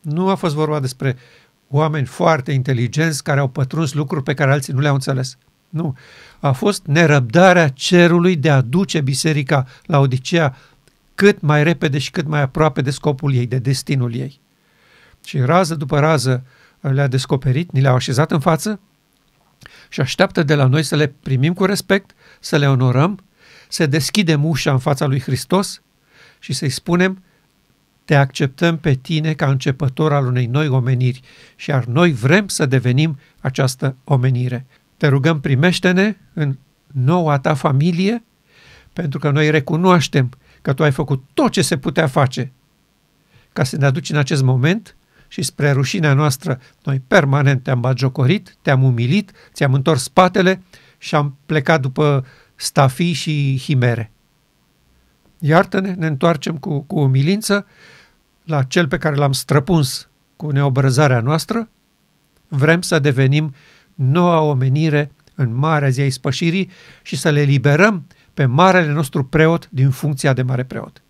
Nu a fost vorba despre oameni foarte inteligenți care au pătruns lucruri pe care alții nu le-au înțeles. Nu. A fost nerăbdarea cerului de a duce biserica la Odisea cât mai repede și cât mai aproape de scopul ei, de destinul ei. Și rază după rază le-a descoperit, ni le-a așezat în față și așteaptă de la noi să le primim cu respect, să le onorăm, să deschidem ușa în fața lui Hristos și să-i spunem te acceptăm pe tine ca începător al unei noi omeniri și ar noi vrem să devenim această omenire. Te rugăm, primește-ne în noua ta familie, pentru că noi recunoaștem că tu ai făcut tot ce se putea face ca să ne aduci în acest moment și spre rușinea noastră noi permanent te-am bagiocorit, te-am umilit, ți-am întors spatele și am plecat după stafii și himere. Iartă-ne, ne întoarcem cu, cu umilință la cel pe care l-am străpuns cu neobrăzarea noastră, vrem să devenim noua omenire în marea zi a ispășirii și să le liberăm pe marele nostru preot din funcția de mare preot.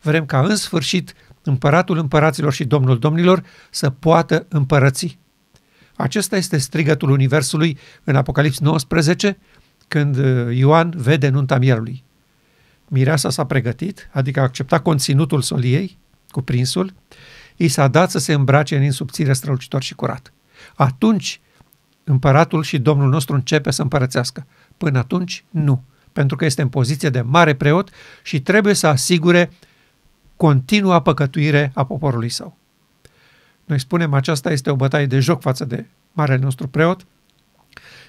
Vrem ca în sfârșit împăratul împăraților și domnul domnilor să poată împărăți. Acesta este strigătul Universului în Apocalips 19, când uh, Ioan vede nunta mierului. Mireasa s-a pregătit, adică a acceptat conținutul soliei, cuprinsul, i s-a dat să se îmbrace în insubțire strălucitor și curat. Atunci împăratul și Domnul nostru începe să împărățească. Până atunci, nu, pentru că este în poziție de mare preot și trebuie să asigure continua păcătuire a poporului său. Noi spunem aceasta este o bătaie de joc față de marele nostru preot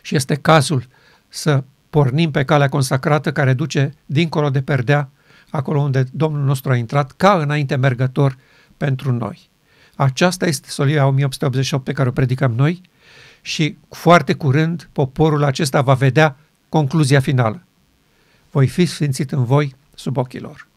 și este cazul să pornim pe calea consacrată care duce dincolo de perdea, acolo unde Domnul nostru a intrat ca înainte mergător pentru noi. Aceasta este solia 1888 pe care o predicăm noi și foarte curând poporul acesta va vedea concluzia finală. Voi fi sfințit în voi sub ochii lor.